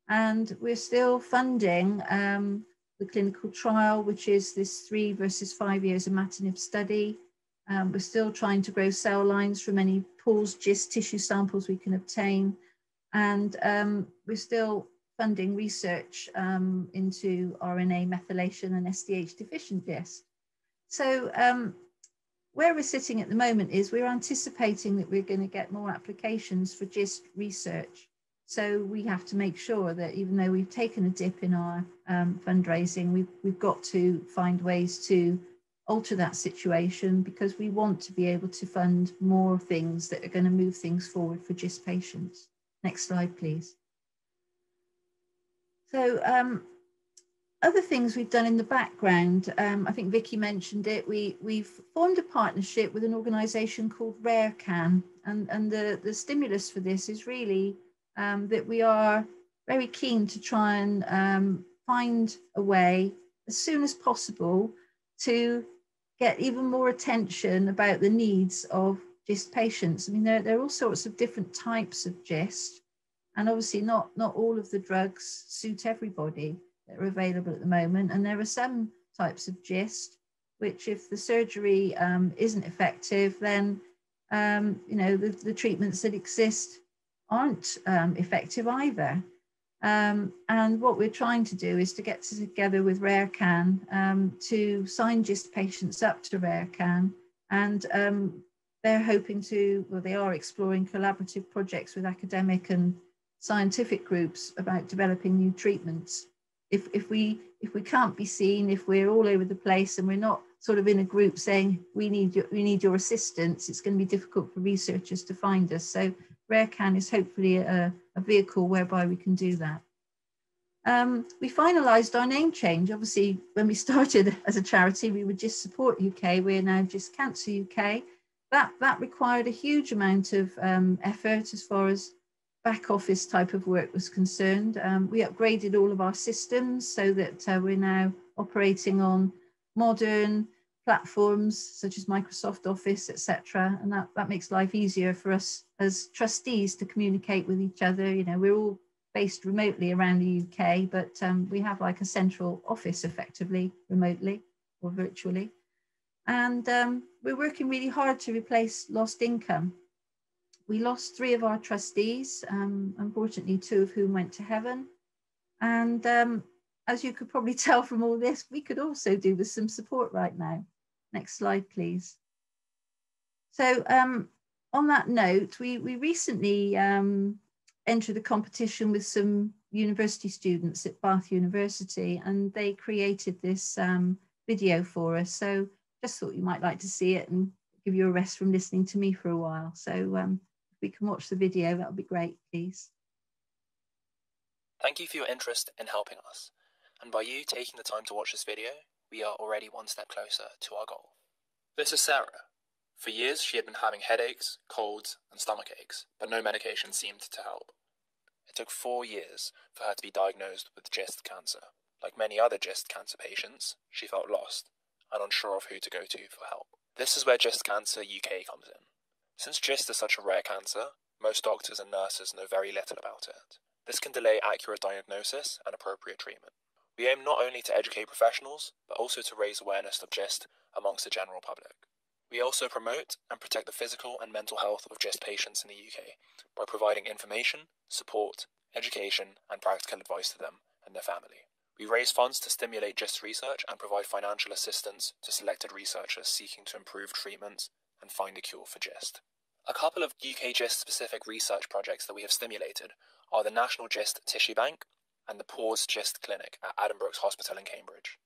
And we're still funding um, the clinical trial, which is this three versus five years of imatinib study. Um, we're still trying to grow cell lines from any PAWS, GIST tissue samples we can obtain. And um, we're still funding research um, into RNA methylation and SDH deficient GIST. So um, where we're sitting at the moment is we're anticipating that we're going to get more applications for GIST research. So we have to make sure that even though we've taken a dip in our um, fundraising, we've, we've got to find ways to alter that situation because we want to be able to fund more things that are going to move things forward for GIST patients. Next slide, please. So um, other things we've done in the background, um, I think Vicky mentioned it, we, we've formed a partnership with an organisation called RareCan and, and the, the stimulus for this is really um, that we are very keen to try and um, find a way as soon as possible to get even more attention about the needs of GIST patients. I mean, there, there are all sorts of different types of GIST, and obviously not, not all of the drugs suit everybody that are available at the moment. And there are some types of GIST, which if the surgery um, isn't effective, then, um, you know, the, the treatments that exist aren't um, effective either. Um, and what we're trying to do is to get together with RareCan um, to sign GIST patients up to RareCan. And um, they're hoping to, well, they are exploring collaborative projects with academic and scientific groups about developing new treatments. If, if, we, if we can't be seen, if we're all over the place and we're not sort of in a group saying we need your, we need your assistance, it's going to be difficult for researchers to find us. So RareCan is hopefully a, a vehicle whereby we can do that. Um, we finalised our name change. Obviously, when we started as a charity, we would GIST Support UK. We're now GIST Cancer UK. That, that required a huge amount of um, effort as far as back office type of work was concerned. Um, we upgraded all of our systems so that uh, we're now operating on modern, platforms such as Microsoft Office, etc. And that, that makes life easier for us as trustees to communicate with each other. You know, we're all based remotely around the UK, but um, we have like a central office effectively remotely or virtually. And um, we're working really hard to replace lost income. We lost three of our trustees, um, unfortunately, two of whom went to heaven. And um, as you could probably tell from all this, we could also do with some support right now. Next slide, please. So um, on that note, we, we recently um, entered a competition with some university students at Bath University and they created this um, video for us. So just thought you might like to see it and give you a rest from listening to me for a while. So um, we can watch the video, that would be great, please. Thank you for your interest in helping us. And by you taking the time to watch this video, we are already one step closer to our goal. This is Sarah. For years, she had been having headaches, colds, and stomach aches, but no medication seemed to help. It took four years for her to be diagnosed with GIST cancer. Like many other GIST cancer patients, she felt lost and unsure of who to go to for help. This is where GIST Cancer UK comes in. Since GIST is such a rare cancer, most doctors and nurses know very little about it. This can delay accurate diagnosis and appropriate treatment. We aim not only to educate professionals, but also to raise awareness of GIST amongst the general public. We also promote and protect the physical and mental health of GIST patients in the UK by providing information, support, education, and practical advice to them and their family. We raise funds to stimulate GIST research and provide financial assistance to selected researchers seeking to improve treatments and find a cure for GIST. A couple of UK GIST specific research projects that we have stimulated are the National GIST Tissue Bank and the PAWS-GIST Clinic at Addenbrooke's Hospital in Cambridge.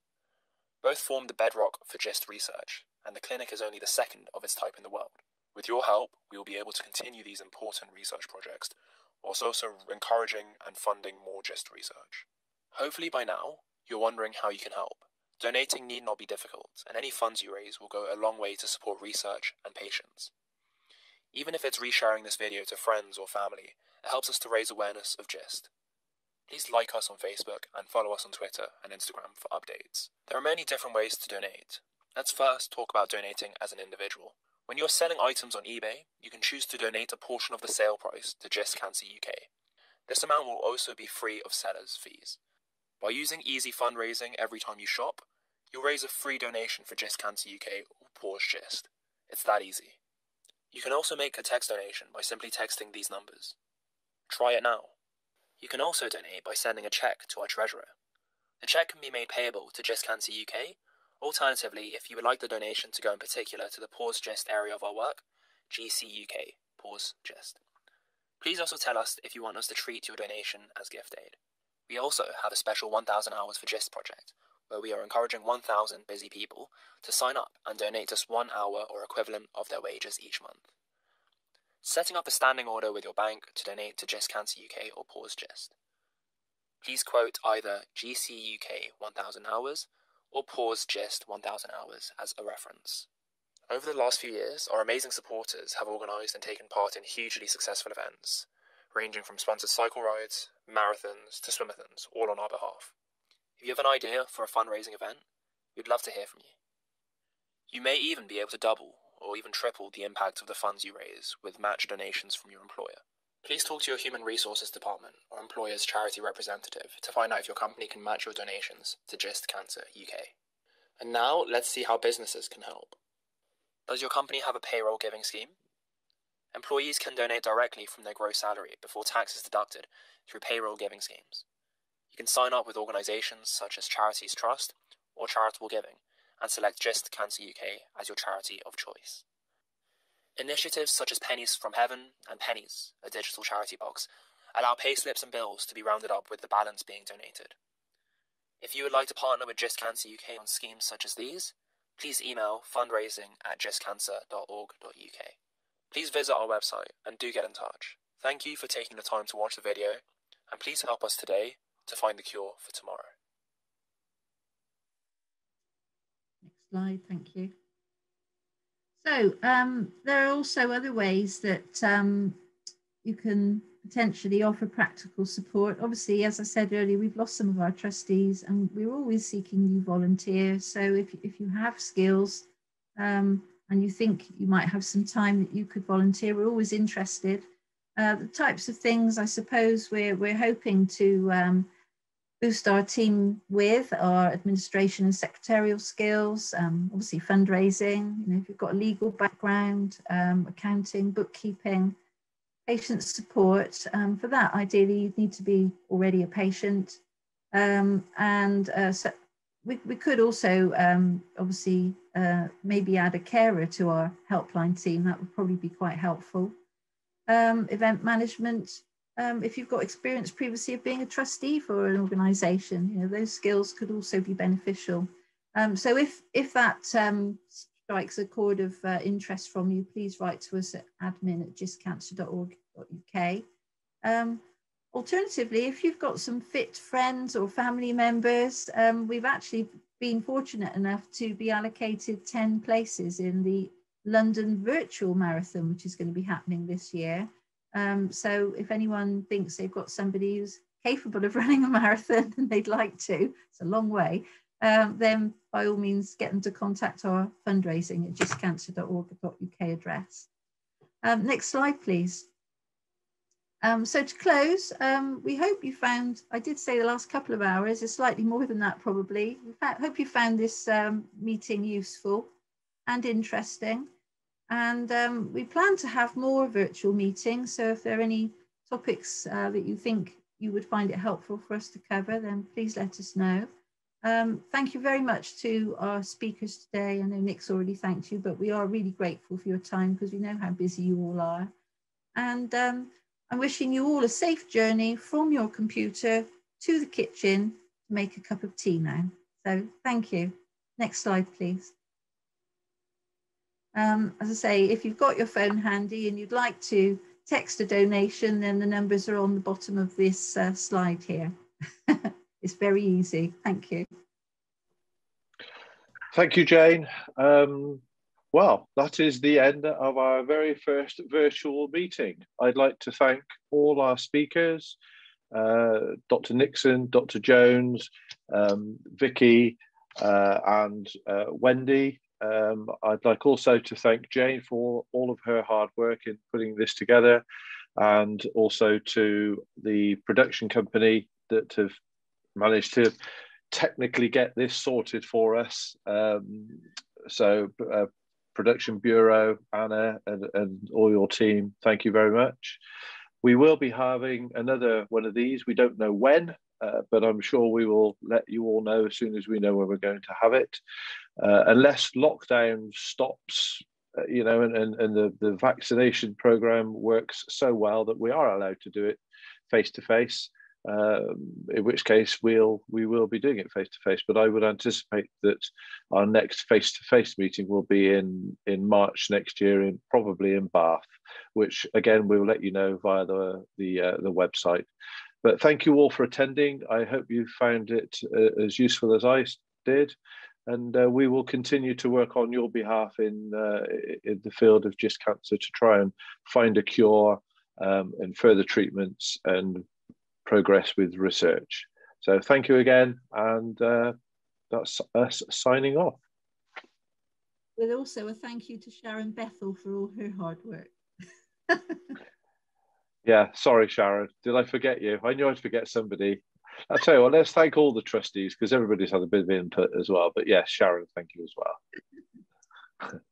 Both form the bedrock for GIST research, and the clinic is only the second of its type in the world. With your help, we will be able to continue these important research projects, whilst also encouraging and funding more GIST research. Hopefully by now, you're wondering how you can help. Donating need not be difficult, and any funds you raise will go a long way to support research and patients. Even if it's resharing this video to friends or family, it helps us to raise awareness of GIST. Please like us on Facebook and follow us on Twitter and Instagram for updates. There are many different ways to donate. Let's first talk about donating as an individual. When you're selling items on eBay, you can choose to donate a portion of the sale price to GIST Cancer UK. This amount will also be free of seller's fees. By using easy fundraising every time you shop, you'll raise a free donation for GIST Cancer UK or Pause GIST. It's that easy. You can also make a text donation by simply texting these numbers. Try it now. You can also donate by sending a cheque to our treasurer. The cheque can be made payable to GIST Cancer UK. Alternatively, if you would like the donation to go in particular to the PAWS-GIST area of our work, GC UK, Pause GIST. Please also tell us if you want us to treat your donation as gift aid. We also have a special 1000 Hours for GIST project, where we are encouraging 1000 busy people to sign up and donate just one hour or equivalent of their wages each month. Setting up a standing order with your bank to donate to GIST Cancer UK or PAWS-GIST. Please quote either GC UK 1000 hours or PAWS-GIST 1000 hours as a reference. Over the last few years, our amazing supporters have organised and taken part in hugely successful events, ranging from sponsored cycle rides, marathons, to swimathons, all on our behalf. If you have an idea for a fundraising event, we'd love to hear from you. You may even be able to double or even triple the impact of the funds you raise with match donations from your employer. Please talk to your Human Resources Department or employer's charity representative to find out if your company can match your donations to GIST Cancer UK. And now let's see how businesses can help. Does your company have a payroll giving scheme? Employees can donate directly from their gross salary before tax is deducted through payroll giving schemes. You can sign up with organisations such as Charities Trust or Charitable Giving and select GIST Cancer UK as your charity of choice. Initiatives such as Pennies from Heaven and Pennies, a digital charity box, allow payslips and bills to be rounded up with the balance being donated. If you would like to partner with GIST Cancer UK on schemes such as these, please email fundraising at. Please visit our website and do get in touch. Thank you for taking the time to watch the video, and please help us today to find the cure for tomorrow. Next slide, thank you. So um, there are also other ways that um, you can potentially offer practical support. Obviously, as I said earlier, we've lost some of our trustees and we're always seeking new volunteers. So if, if you have skills um, and you think you might have some time that you could volunteer, we're always interested. Uh, the types of things I suppose we're, we're hoping to um, boost our team with our administration and secretarial skills, um, obviously fundraising, you know, if you've got a legal background, um, accounting, bookkeeping, patient support. Um, for that, ideally, you'd need to be already a patient. Um, and uh, we, we could also um, obviously uh, maybe add a carer to our helpline team. That would probably be quite helpful. Um, event management, um, if you've got experience previously of being a trustee for an organisation, you know, those skills could also be beneficial. Um, so if, if that um, strikes a chord of uh, interest from you, please write to us at admin at gistcancer.org.uk. Alternatively, if you've got some fit friends or family members, um, we've actually been fortunate enough to be allocated 10 places in the London Virtual Marathon, which is going to be happening this year. Um, so if anyone thinks they've got somebody who's capable of running a marathon and they'd like to, it's a long way, um, then by all means get them to contact our fundraising at gistcancer.org.uk address. Um, next slide, please. Um, so to close, um, we hope you found, I did say the last couple of hours, is slightly more than that probably. Hope you found this um, meeting useful and interesting. And um, we plan to have more virtual meetings. So if there are any topics uh, that you think you would find it helpful for us to cover, then please let us know. Um, thank you very much to our speakers today. I know Nick's already thanked you, but we are really grateful for your time because we know how busy you all are. And I'm wishing you all a safe journey from your computer to the kitchen to make a cup of tea now. So thank you. Next slide, please. Um, as I say, if you've got your phone handy and you'd like to text a donation, then the numbers are on the bottom of this uh, slide here. It's very easy. Thank you. Thank you, Jane. Um, well, that is the end of our very first virtual meeting. I'd like to thank all our speakers, uh, Dr. Nixon, Dr. Jones, um, Vicky, uh, and uh, Wendy. Um, I'd like also to thank Jane for all of her hard work in putting this together and also to the production company that have managed to technically get this sorted for us. Um, so, uh, production bureau, Anna, and, and all your team, thank you very much. We will be having another one of these. We don't know when, uh, but I'm sure we will let you all know as soon as we know when we're going to have it. Uh, unless lockdown stops, uh, you know, and, and, and the, the vaccination program works so well that we are allowed to do it face to face um, in which case we'll we will be doing it face to face. But I would anticipate that our next face to face meeting will be in in March next year, in probably in Bath, which again we will let you know via the the uh, the website. But thank you all for attending. I hope you found it uh, as useful as I did. And uh, we will continue to work on your behalf in uh, in the field of GIST cancer to try and find a cure um, and further treatments and progress with research. So thank you again, and uh, that's us signing off. With also a thank you to Sharon Bethel for all her hard work. yeah, sorry, Sharon. Did I forget you? I knew I'd forget somebody. I'll tell you what, let's thank all the trustees because everybody's had a bit of input as well. But yes, Sharon, thank you as well.